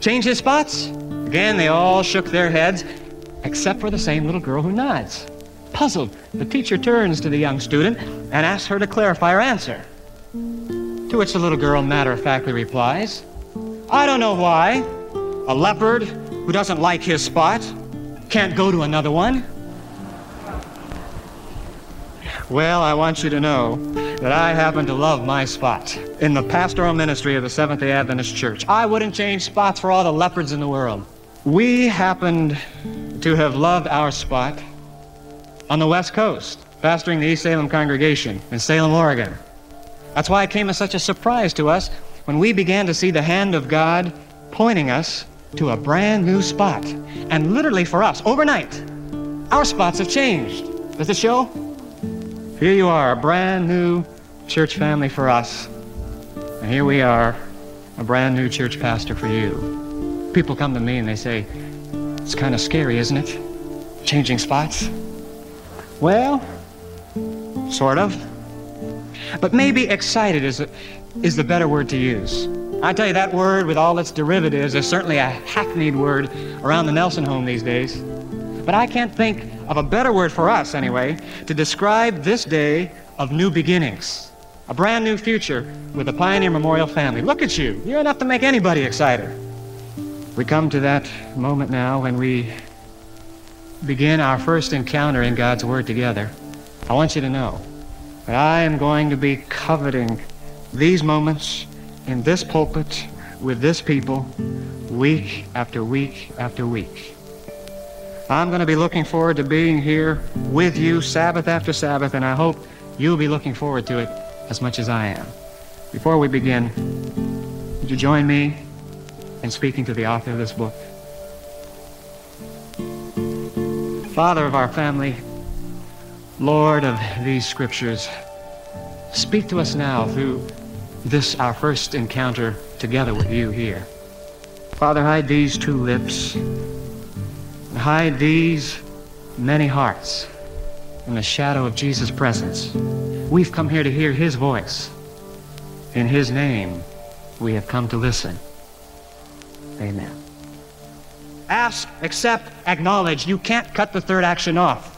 change his spots? Again, they all shook their heads, except for the same little girl who nods. Puzzled, the teacher turns to the young student and asks her to clarify her answer. To which the little girl matter of factly replies, I don't know why. A leopard who doesn't like his spot can't go to another one. Well, I want you to know that I happen to love my spot in the pastoral ministry of the Seventh day Adventist Church. I wouldn't change spots for all the leopards in the world. We happened to have loved our spot on the West Coast, pastoring the East Salem congregation in Salem, Oregon. That's why it came as such a surprise to us when we began to see the hand of God pointing us to a brand new spot. And literally for us, overnight, our spots have changed. Does it show? Here you are, a brand new church family for us. And here we are, a brand new church pastor for you. People come to me and they say, It's kind of scary, isn't it? Changing spots? Well, sort of. But maybe excited is, a, is the better word to use. I tell you, that word with all its derivatives is certainly a hackneyed word around the Nelson home these days. But I can't think of a better word for us, anyway, to describe this day of new beginnings. A brand new future with the Pioneer Memorial family. Look at you. You're enough to make anybody excited. We come to that moment now when we begin our first encounter in God's Word together. I want you to know that I am going to be coveting these moments in this pulpit with this people week after week after week. I'm going to be looking forward to being here with you Sabbath after Sabbath, and I hope you'll be looking forward to it as much as I am. Before we begin, would you join me in speaking to the author of this book? Father of our family, Lord of these scriptures, speak to us now through this, our first encounter together with you here. Father, hide these two lips, hide these many hearts in the shadow of Jesus' presence. We've come here to hear his voice. In his name, we have come to listen. Amen. Ask, accept, acknowledge. You can't cut the third action off.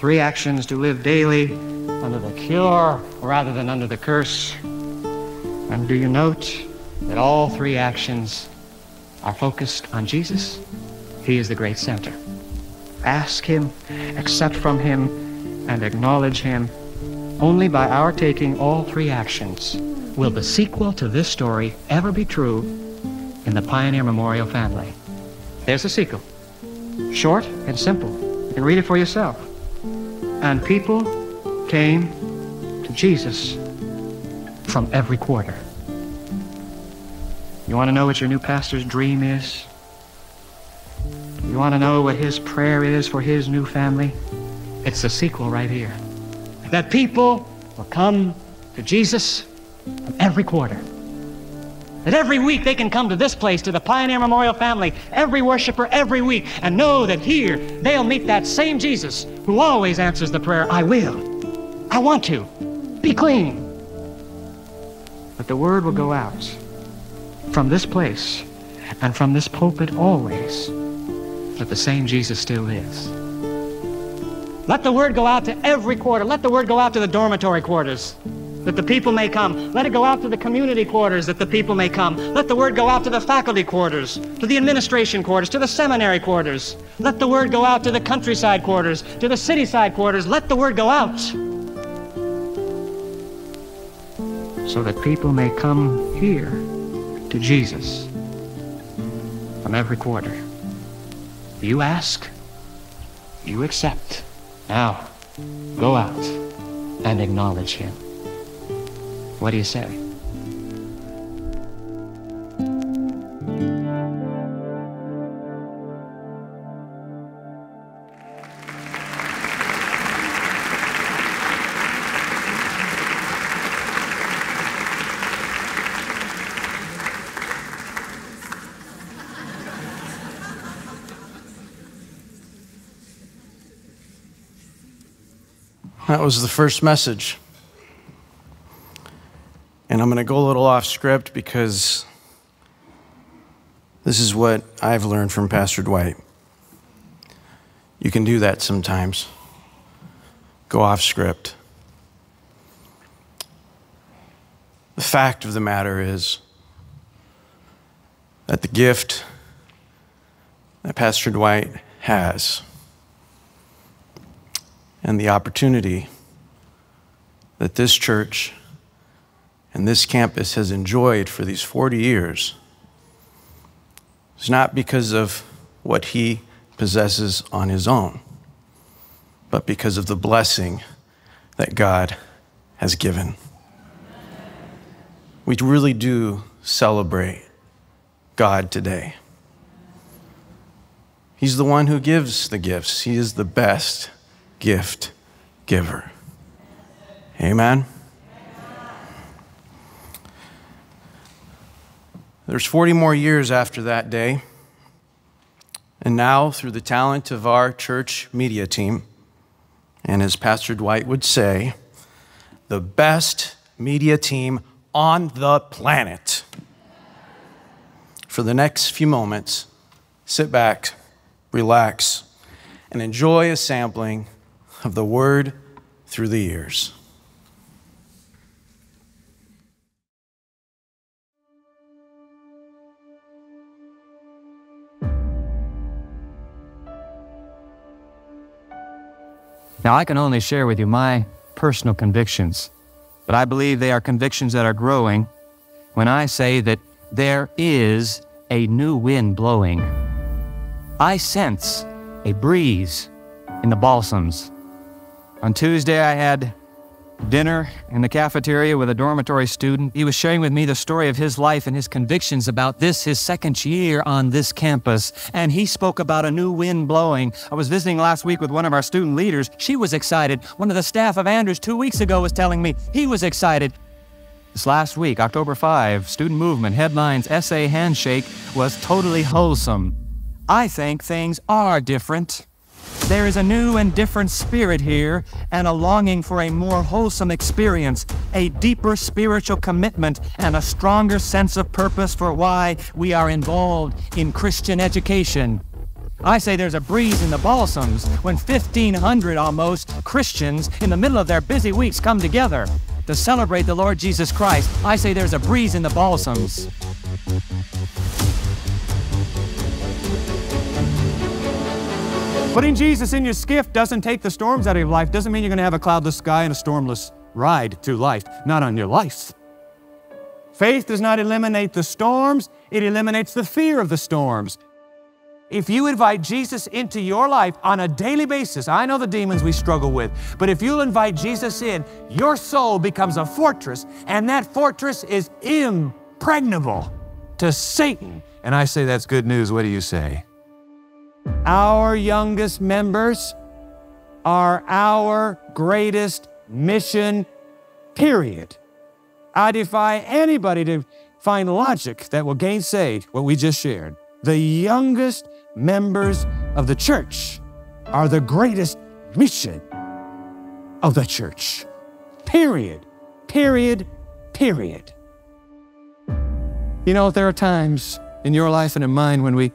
Three actions to live daily under the cure rather than under the curse. And do you note that all three actions are focused on Jesus? He is the great center. Ask Him, accept from Him, and acknowledge Him. Only by our taking all three actions will the sequel to this story ever be true in the Pioneer Memorial family. There's the sequel. Short and simple. You can read it for yourself. And people came to Jesus from every quarter. You want to know what your new pastor's dream is? You want to know what his prayer is for his new family? It's the sequel right here. That people will come to Jesus from every quarter. That every week they can come to this place, to the Pioneer Memorial family, every worshiper, every week, and know that here they'll meet that same Jesus who always answers the prayer, I will. I want to. Be clean. But the word will go out from this place and from this pulpit always that the same Jesus still is. Let the word go out to every quarter. Let the word go out to the dormitory quarters that the people may come. Let it go out to the community quarters that the people may come. Let the word go out to the faculty quarters, to the administration quarters, to the seminary quarters. Let the word go out to the countryside quarters, to the city side quarters. Let the word go out so that people may come here to Jesus from every quarter. You ask, you accept. Now, go out and acknowledge him. What do you say? That was the first message. And I'm going to go a little off script because this is what I've learned from Pastor Dwight. You can do that sometimes. Go off script. The fact of the matter is that the gift that Pastor Dwight has and the opportunity that this church and this campus has enjoyed for these 40 years is not because of what he possesses on his own, but because of the blessing that God has given. We really do celebrate God today. He's the one who gives the gifts, He is the best gift giver. Amen. There's 40 more years after that day. And now, through the talent of our church media team, and as Pastor Dwight would say, the best media team on the planet. For the next few moments, sit back, relax, and enjoy a sampling of the Word through the years. Now, I can only share with you my personal convictions, but I believe they are convictions that are growing when I say that there is a new wind blowing. I sense a breeze in the balsams. On Tuesday, I had dinner in the cafeteria with a dormitory student. He was sharing with me the story of his life and his convictions about this, his second year on this campus. And he spoke about a new wind blowing. I was visiting last week with one of our student leaders. She was excited. One of the staff of Andrews two weeks ago was telling me he was excited. This last week, October 5, Student Movement headlines Essay Handshake was totally wholesome. I think things are different. There is a new and different spirit here, and a longing for a more wholesome experience, a deeper spiritual commitment, and a stronger sense of purpose for why we are involved in Christian education. I say there's a breeze in the balsams when 1,500 almost Christians in the middle of their busy weeks come together to celebrate the Lord Jesus Christ. I say there's a breeze in the balsams. Putting Jesus in your skiff doesn't take the storms out of your life, doesn't mean you're going to have a cloudless sky and a stormless ride to life. Not on your life. Faith does not eliminate the storms, it eliminates the fear of the storms. If you invite Jesus into your life on a daily basis, I know the demons we struggle with, but if you'll invite Jesus in, your soul becomes a fortress, and that fortress is impregnable to Satan. And I say that's good news. What do you say? Our youngest members are our greatest mission, period. I defy anybody to find logic that will gainsay what we just shared. The youngest members of the church are the greatest mission of the church. Period. Period. Period. You know, there are times in your life and in mine when we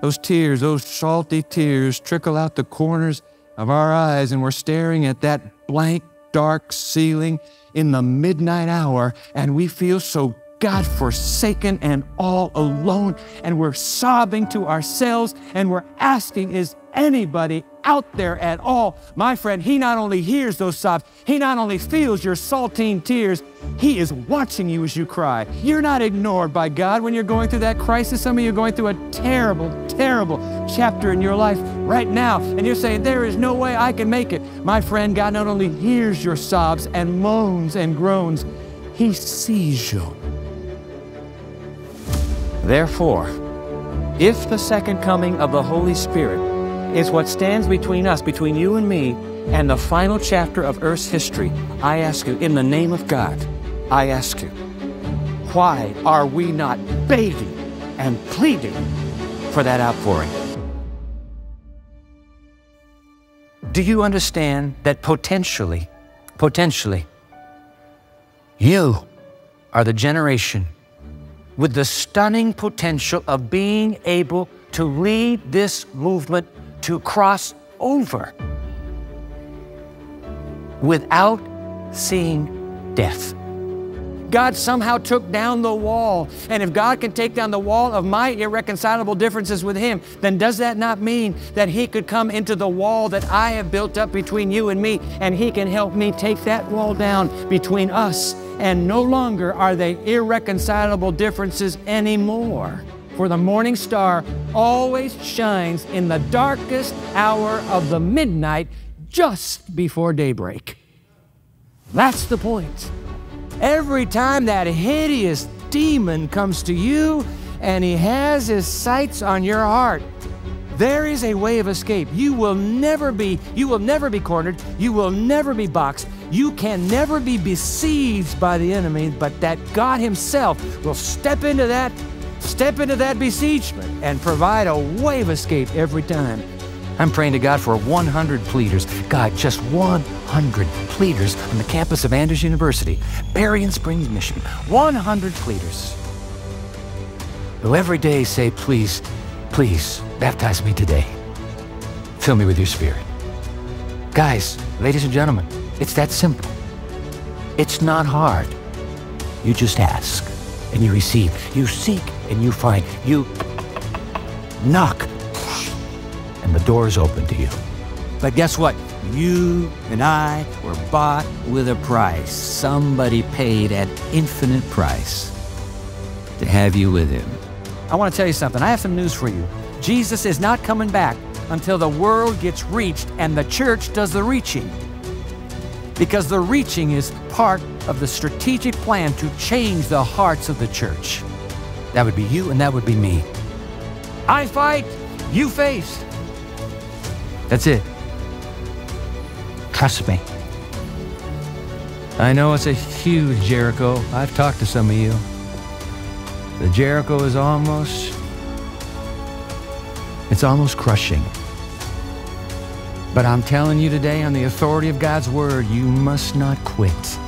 those tears, those salty tears, trickle out the corners of our eyes, and we're staring at that blank, dark ceiling in the midnight hour, and we feel so God forsaken and all alone, and we're sobbing to ourselves, and we're asking, Is anybody out there at all? My friend, He not only hears those sobs, He not only feels your saltine tears, He is watching you as you cry. You're not ignored by God when you're going through that crisis. Some of you are going through a terrible, terrible chapter in your life right now, and you're saying, There is no way I can make it. My friend, God not only hears your sobs and moans and groans, He sees you. Therefore, if the second coming of the Holy Spirit is what stands between us, between you and me, and the final chapter of Earth's history, I ask you, in the name of God, I ask you, why are we not begging and pleading for that outpouring? do you understand that potentially, potentially, you are the generation with the stunning potential of being able to lead this movement to cross over without seeing death. God somehow took down the wall. And if God can take down the wall of my irreconcilable differences with Him, then does that not mean that He could come into the wall that I have built up between you and me, and He can help me take that wall down between us? And no longer are they irreconcilable differences anymore. For the morning star always shines in the darkest hour of the midnight just before daybreak. That's the point. Every time that hideous demon comes to you and he has his sights on your heart, there is a way of escape. You will never be you will never be cornered. You will never be boxed. You can never be besieged by the enemy, but that God himself will step into that step into that besiegement and provide a way of escape every time. I'm praying to God for 100 pleaders. God, just 100 pleaders on the campus of Andrews University, Berrien Springs, Michigan. 100 pleaders who every day say, please, please, baptize me today. Fill me with your spirit. Guys, ladies and gentlemen, it's that simple. It's not hard. You just ask and you receive. You seek and you find. You knock and the door is open to you. But guess what? You and I were bought with a price. Somebody paid an infinite price to have you with him. I want to tell you something. I have some news for you. Jesus is not coming back until the world gets reached and the church does the reaching. Because the reaching is part of the strategic plan to change the hearts of the church. That would be you and that would be me. I fight, you face. That's it. Trust me. I know it's a huge Jericho. I've talked to some of you. The Jericho is almost, it's almost crushing. But I'm telling you today, on the authority of God's word, you must not quit.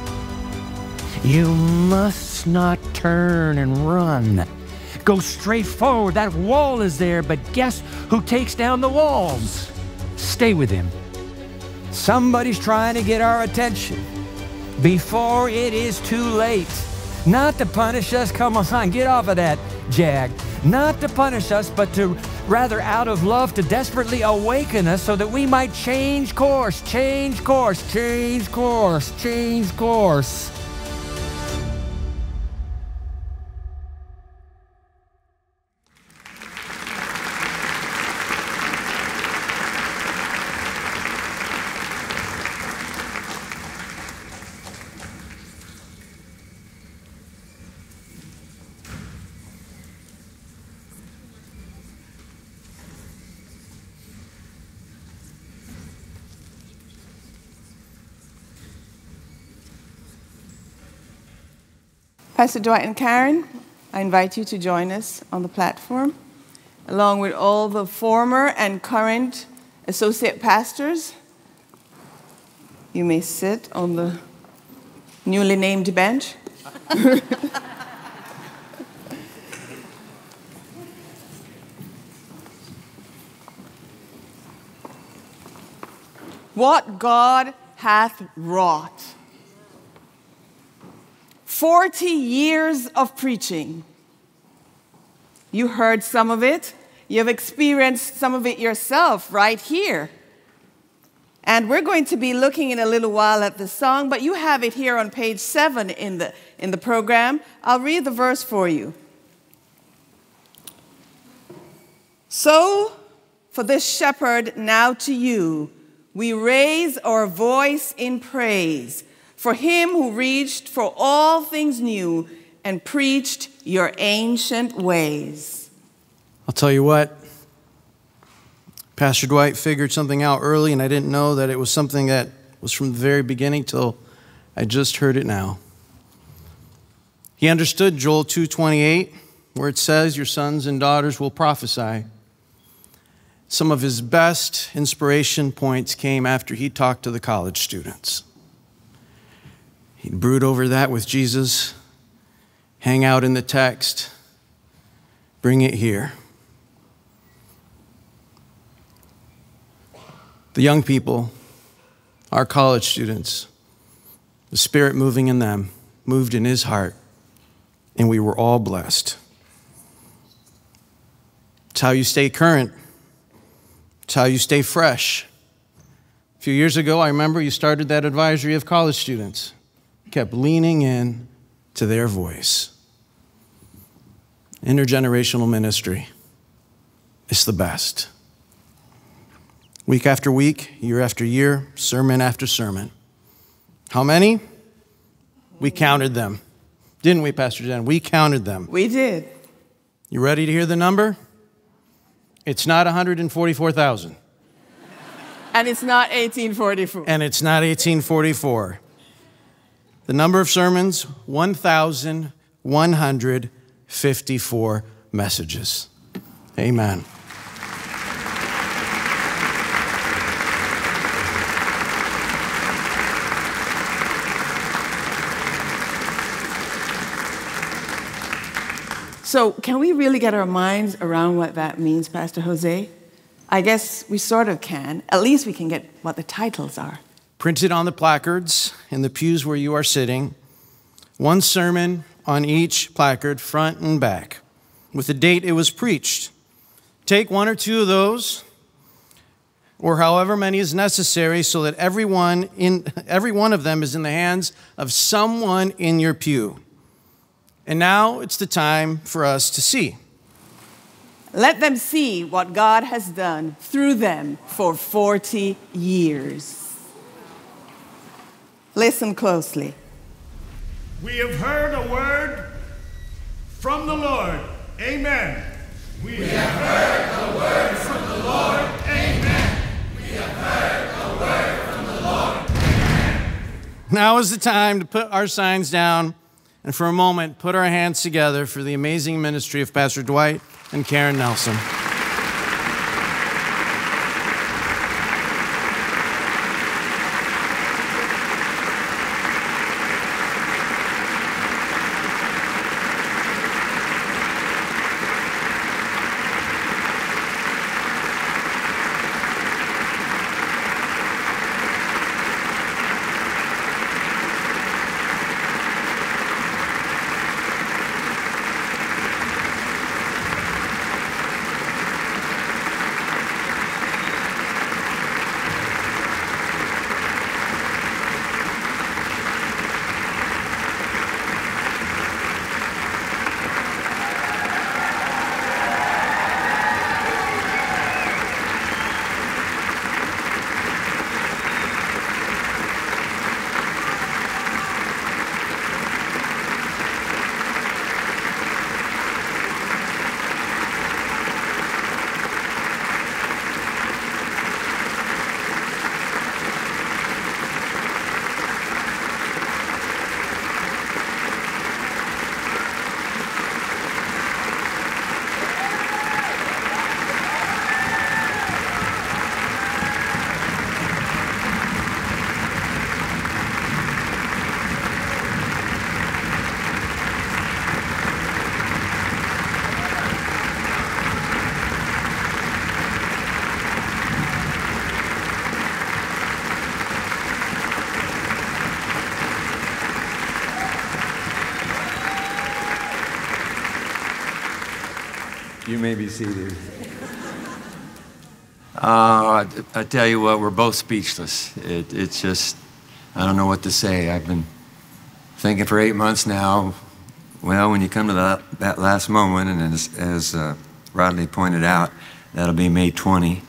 You must not turn and run. Go straight forward. That wall is there, but guess who takes down the walls? Stay with him. Somebody's trying to get our attention before it is too late. Not to punish us, come on, get off of that, Jag. Not to punish us, but to rather out of love to desperately awaken us so that we might change course, change course, change course, change course. Pastor Dwight and Karen, I invite you to join us on the platform, along with all the former and current associate pastors. You may sit on the newly named bench. what God hath wrought. 40 years of preaching. You heard some of it. You've experienced some of it yourself right here. And we're going to be looking in a little while at the song, but you have it here on page seven in the, in the program. I'll read the verse for you. So, for this shepherd, now to you, we raise our voice in praise for him who reached for all things new and preached your ancient ways. I'll tell you what, Pastor Dwight figured something out early, and I didn't know that it was something that was from the very beginning till I just heard it now. He understood Joel 2:28, where it says, "Your sons and daughters will prophesy." some of his best inspiration points came after he talked to the college students. He'd brood over that with Jesus, hang out in the text, bring it here. The young people, our college students, the Spirit moving in them, moved in his heart, and we were all blessed. It's how you stay current, it's how you stay fresh. A few years ago, I remember you started that advisory of college students, kept leaning in to their voice. Intergenerational ministry is the best. Week after week, year after year, sermon after sermon. How many? We counted them. Didn't we, Pastor Jen? We counted them. We did. You ready to hear the number? It's not 144,000. And it's not 1844. And it's not 1844. The number of sermons, 1,154 messages. Amen. So, can we really get our minds around what that means, Pastor Jose? I guess we sort of can. At least we can get what the titles are. Printed on the placards in the pews where you are sitting, one sermon on each placard, front and back, with the date it was preached. Take one or two of those, or however many is necessary, so that everyone in, every one of them is in the hands of someone in your pew. And now it's the time for us to see. Let them see what God has done through them for 40 years. Listen closely. We have heard a word from the Lord. Amen. We have heard a word from the Lord. Amen. We have heard a word from the Lord. Amen. Now is the time to put our signs down and for a moment put our hands together for the amazing ministry of Pastor Dwight and Karen Nelson. May be seated. Uh, I tell you what, we're both speechless. It, it's just, I don't know what to say. I've been thinking for eight months now. Well, when you come to that, that last moment, and as, as uh, Rodney pointed out, that'll be May 20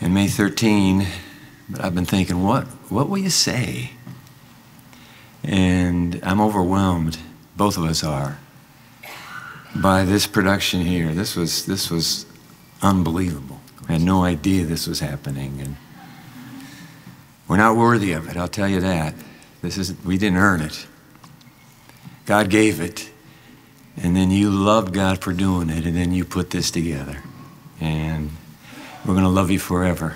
and May 13. But I've been thinking, what, what will you say? And I'm overwhelmed. Both of us are by this production here. This was this was unbelievable. I had no idea this was happening, and we're not worthy of it. I'll tell you that. This is we didn't earn it. God gave it, and then you loved God for doing it, and then you put this together, and we're going to love you forever.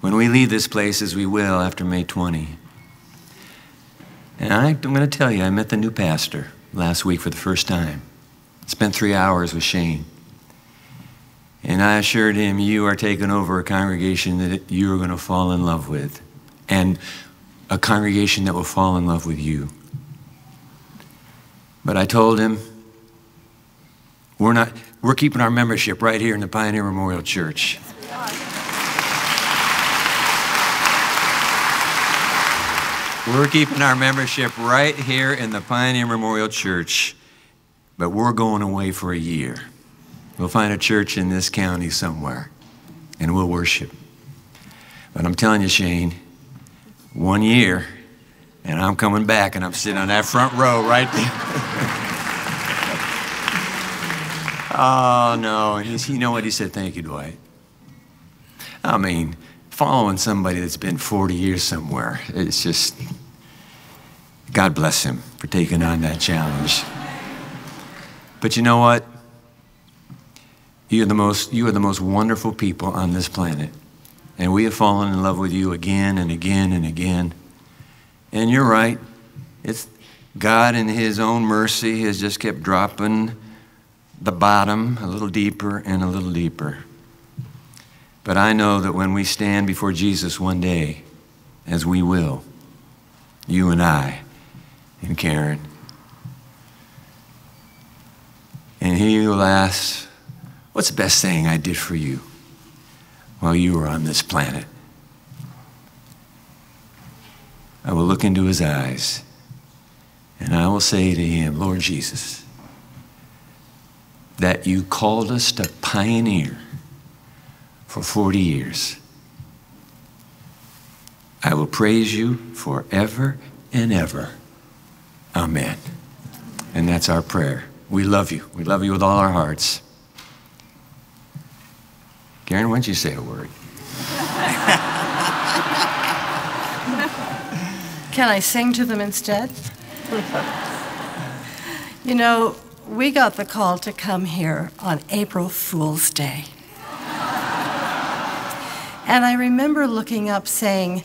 When we leave this place, as we will after May 20, and I, I'm going to tell you, I met the new pastor last week for the first time. Spent three hours with Shane. And I assured him, You are taking over a congregation that you are going to fall in love with, and a congregation that will fall in love with you. But I told him, we're not, we're keeping our membership right here in the Pioneer Memorial Church. We're keeping our membership right here in the Pioneer Memorial Church, but we're going away for a year. We'll find a church in this county somewhere, and we'll worship. But I'm telling you, Shane, one year, and I'm coming back, and I'm sitting on that front row right there. oh, no. And you know what? He said, Thank you, Dwight. I mean, following somebody that's been 40 years somewhere, it's just, God bless him for taking on that challenge. But you know what? You are the most, you are the most wonderful people on this planet. And we have fallen in love with you again and again and again. And you're right. It's God in his own mercy has just kept dropping the bottom a little deeper and a little deeper. But I know that when we stand before Jesus one day, as we will, you and I and Karen, and he will ask, What's the best thing I did for you while you were on this planet? I will look into his eyes and I will say to him, Lord Jesus, that you called us to pioneer for 40 years. I will praise you forever and ever. Amen. And that's our prayer. We love you. We love you with all our hearts. Karen, why don't you say a word? Can I sing to them instead? you know, we got the call to come here on April Fool's Day. And I remember looking up saying,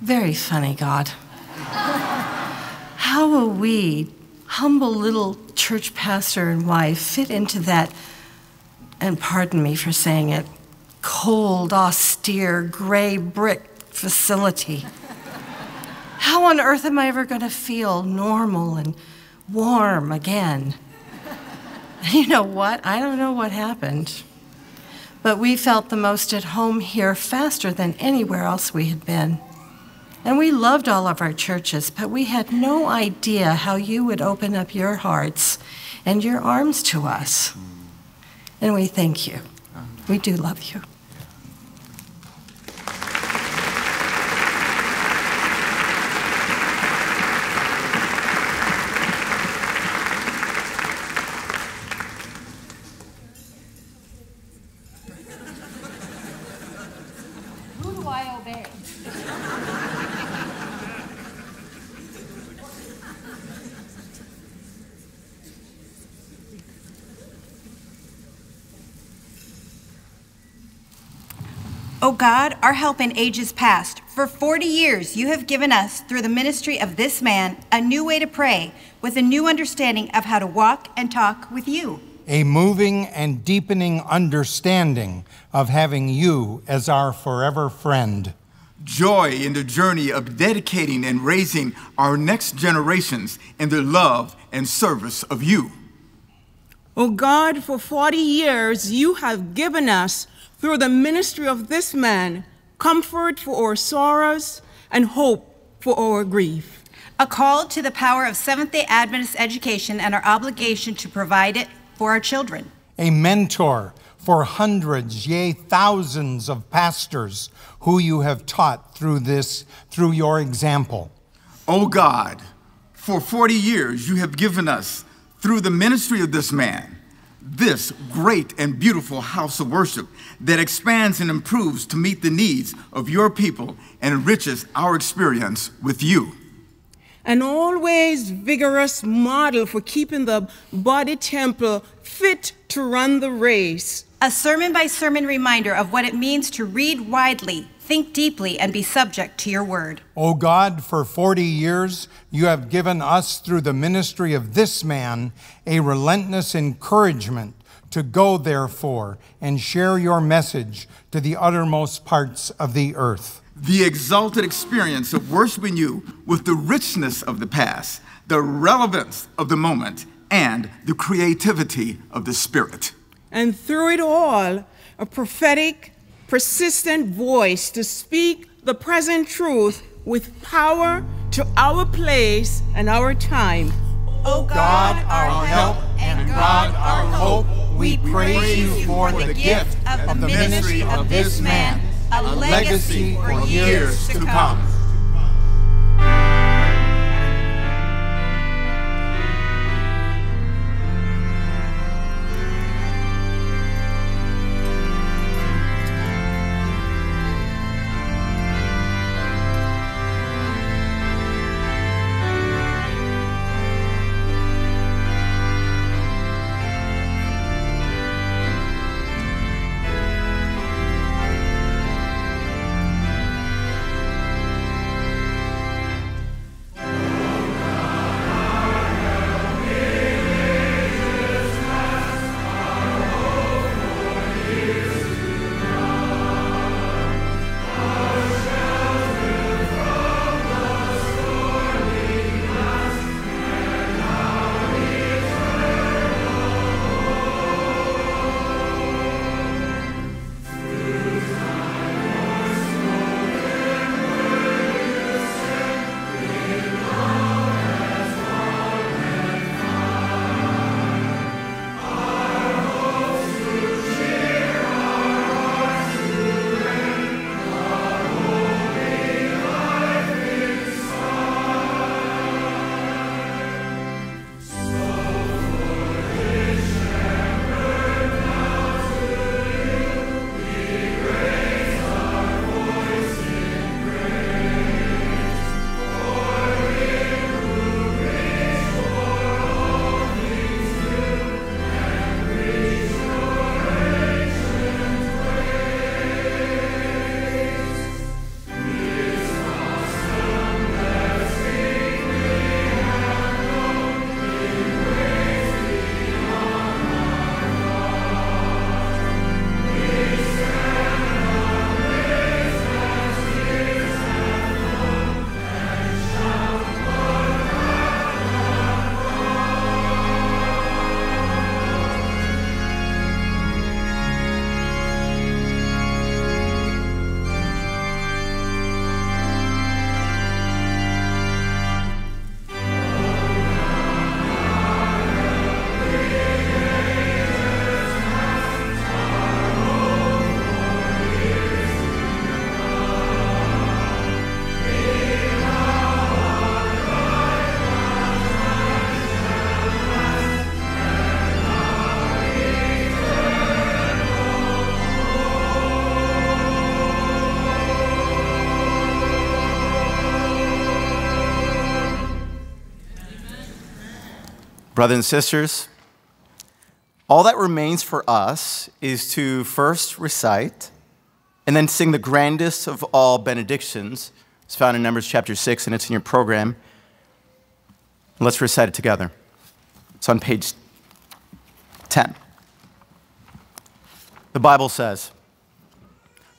Very funny, God. How will we, humble little church pastor and wife, fit into that, and pardon me for saying it, cold, austere, gray brick facility? How on earth am I ever going to feel normal and warm again? You know what? I don't know what happened. But we felt the most at home here faster than anywhere else we had been. And we loved all of our churches, but we had no idea how you would open up your hearts and your arms to us. And we thank you. We do love you. God, our help in ages past, for 40 years you have given us, through the ministry of this man, a new way to pray with a new understanding of how to walk and talk with you. a moving and deepening understanding of having you as our forever friend. Joy in the journey of dedicating and raising our next generations in the love and service of you. O God, for 40 years you have given us, through the ministry of this man, comfort for our sorrows and hope for our grief. A call to the power of Seventh day Adventist education and our obligation to provide it for our children. a mentor for hundreds, yea, thousands of pastors who you have taught through this, through your example. O God, for 40 years you have given us, through the ministry of this man, this great and beautiful house of worship that expands and improves to meet the needs of your people and enriches our experience with you. an always vigorous model for keeping the body temple fit to run the race. A sermon by sermon reminder of what it means to read widely, think deeply, and be subject to your word. O oh God, for 40 years you have given us through the ministry of this man a relentless encouragement to go, therefore, and share your message to the uttermost parts of the earth. The exalted experience of worshiping you with the richness of the past, the relevance of the moment, and the creativity of the Spirit. And through it all, a prophetic, persistent voice to speak the present truth with power to our place and our time. O God, our help, and God, our hope, we praise you for the gift of the ministry of this man, a legacy for years to come. Brothers and sisters, all that remains for us is to first recite and then sing the grandest of all benedictions. It's found in Numbers chapter 6, and it's in your program. Let's recite it together. It's on page 10. The Bible says,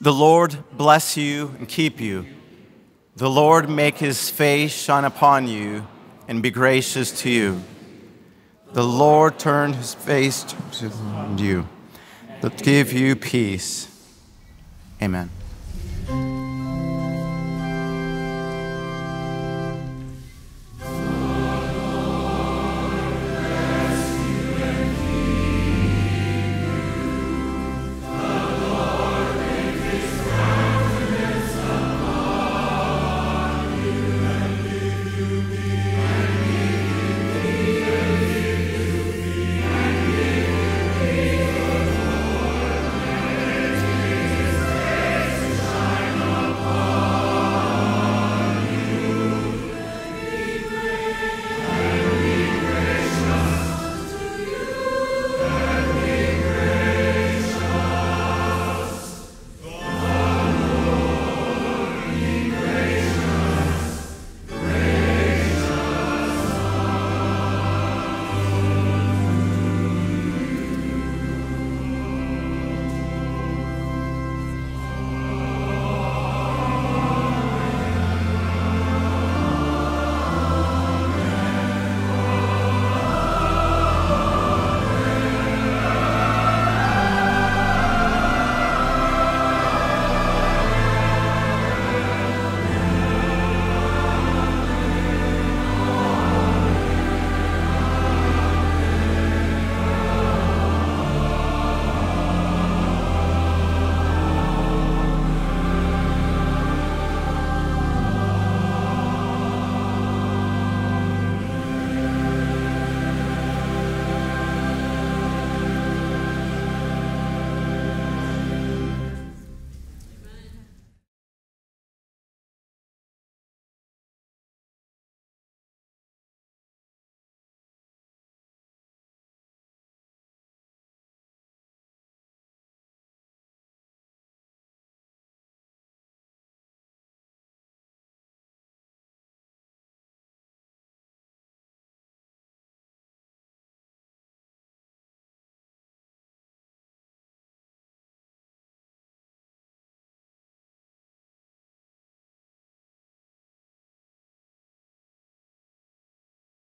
The Lord bless you and keep you. The Lord make his face shine upon you and be gracious to you. The Lord turn his face to you, that give you peace. Amen.